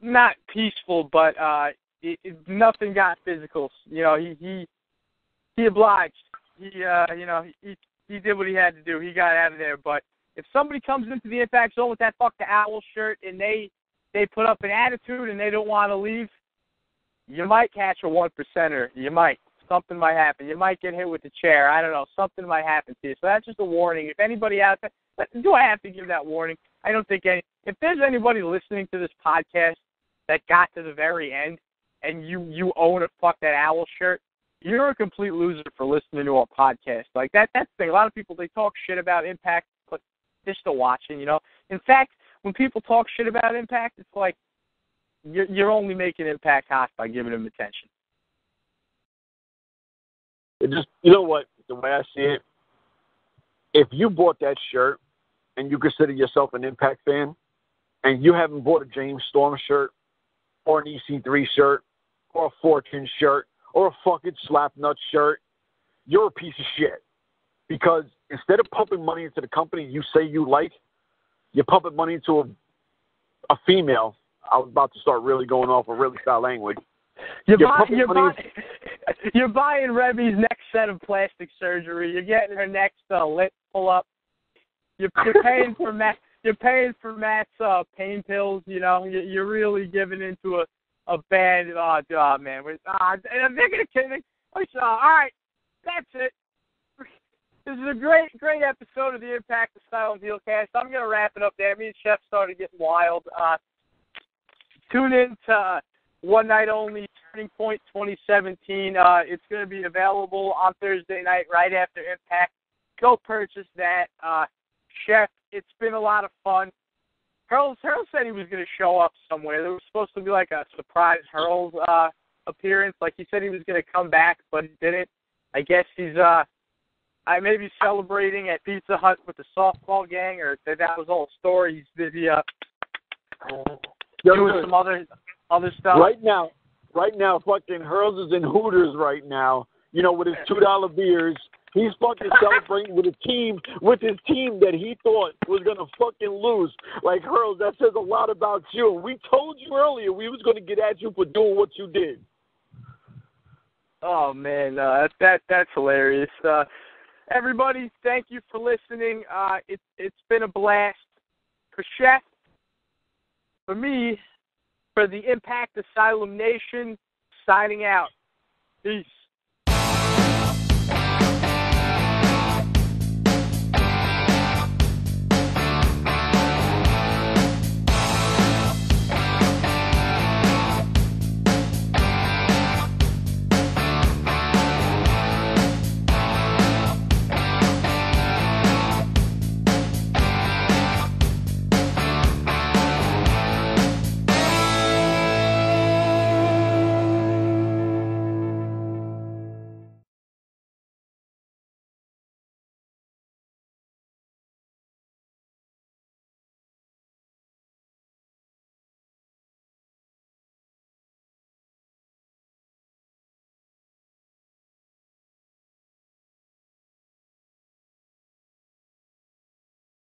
not peaceful, but uh it, it, nothing got physical. You know, he he he obliged. He uh you know, he he did what he had to do. He got out of there. But if somebody comes into the impact zone with that fuck the owl shirt and they they put up an attitude and they don't want to leave, you might catch a one percenter. You might something might happen. You might get hit with a chair. I don't know. Something might happen to you. So that's just a warning. If anybody out there, but do I have to give that warning? I don't think any. If there's anybody listening to this podcast that got to the very end and you you own a fuck that owl shirt, you're a complete loser for listening to a podcast. Like that. That's the thing. A lot of people they talk shit about Impact, but they're still watching. You know. In fact, when people talk shit about Impact, it's like you're you're only making Impact hot by giving them attention. It just you know what the way I see it, if you bought that shirt and you consider yourself an Impact fan, and you haven't bought a James Storm shirt or an EC3 shirt or a Fortune shirt or a fucking Slapnut shirt, you're a piece of shit. Because instead of pumping money into the company you say you like, you're pumping money into a, a female. I was about to start really going off a really foul language. You're, You're buy, you're, buy, you're buying Reby's next set of plastic surgery. You're getting her next uh, lip pull up. You're, you're paying for Matt. You're paying for Matt's uh, pain pills. You know, You- you're really giving into a a bad uh, job, man. With, uh, and I'm making a kidding. Oh, so, all right, that's it. This is a great, great episode of the Impact Asylum HeelCast. I'm gonna wrap it up there. Me and Chef started getting wild. Uh, tune in to uh, One Night Only Turning Point 2017. Uh, it's going to be available on Thursday night right after Impact. Go purchase that. Uh, Chef, it's been a lot of fun. Hurls, Hurls said he was going to show up somewhere. There was supposed to be like a surprise Hurls uh, appearance. Like he said he was going to come back, but he didn't. I guess he's uh, I may be celebrating at Pizza Hut with the softball gang, or that that was all stories. busy uh, doing some other other stuff. right now, right now, fucking Hurls is in Hooters right now. You know, with his two dollar beers. He's fucking celebrating with a team, with his team that he thought was gonna fucking lose. Like Hurls, that says a lot about you. We told you earlier we was gonna get at you for doing what you did. Oh man, uh, that that that's hilarious. Uh, everybody, thank you for listening. Uh, it's it's been a blast. For Chef, for me, for the Impact Asylum Nation, signing out. Peace.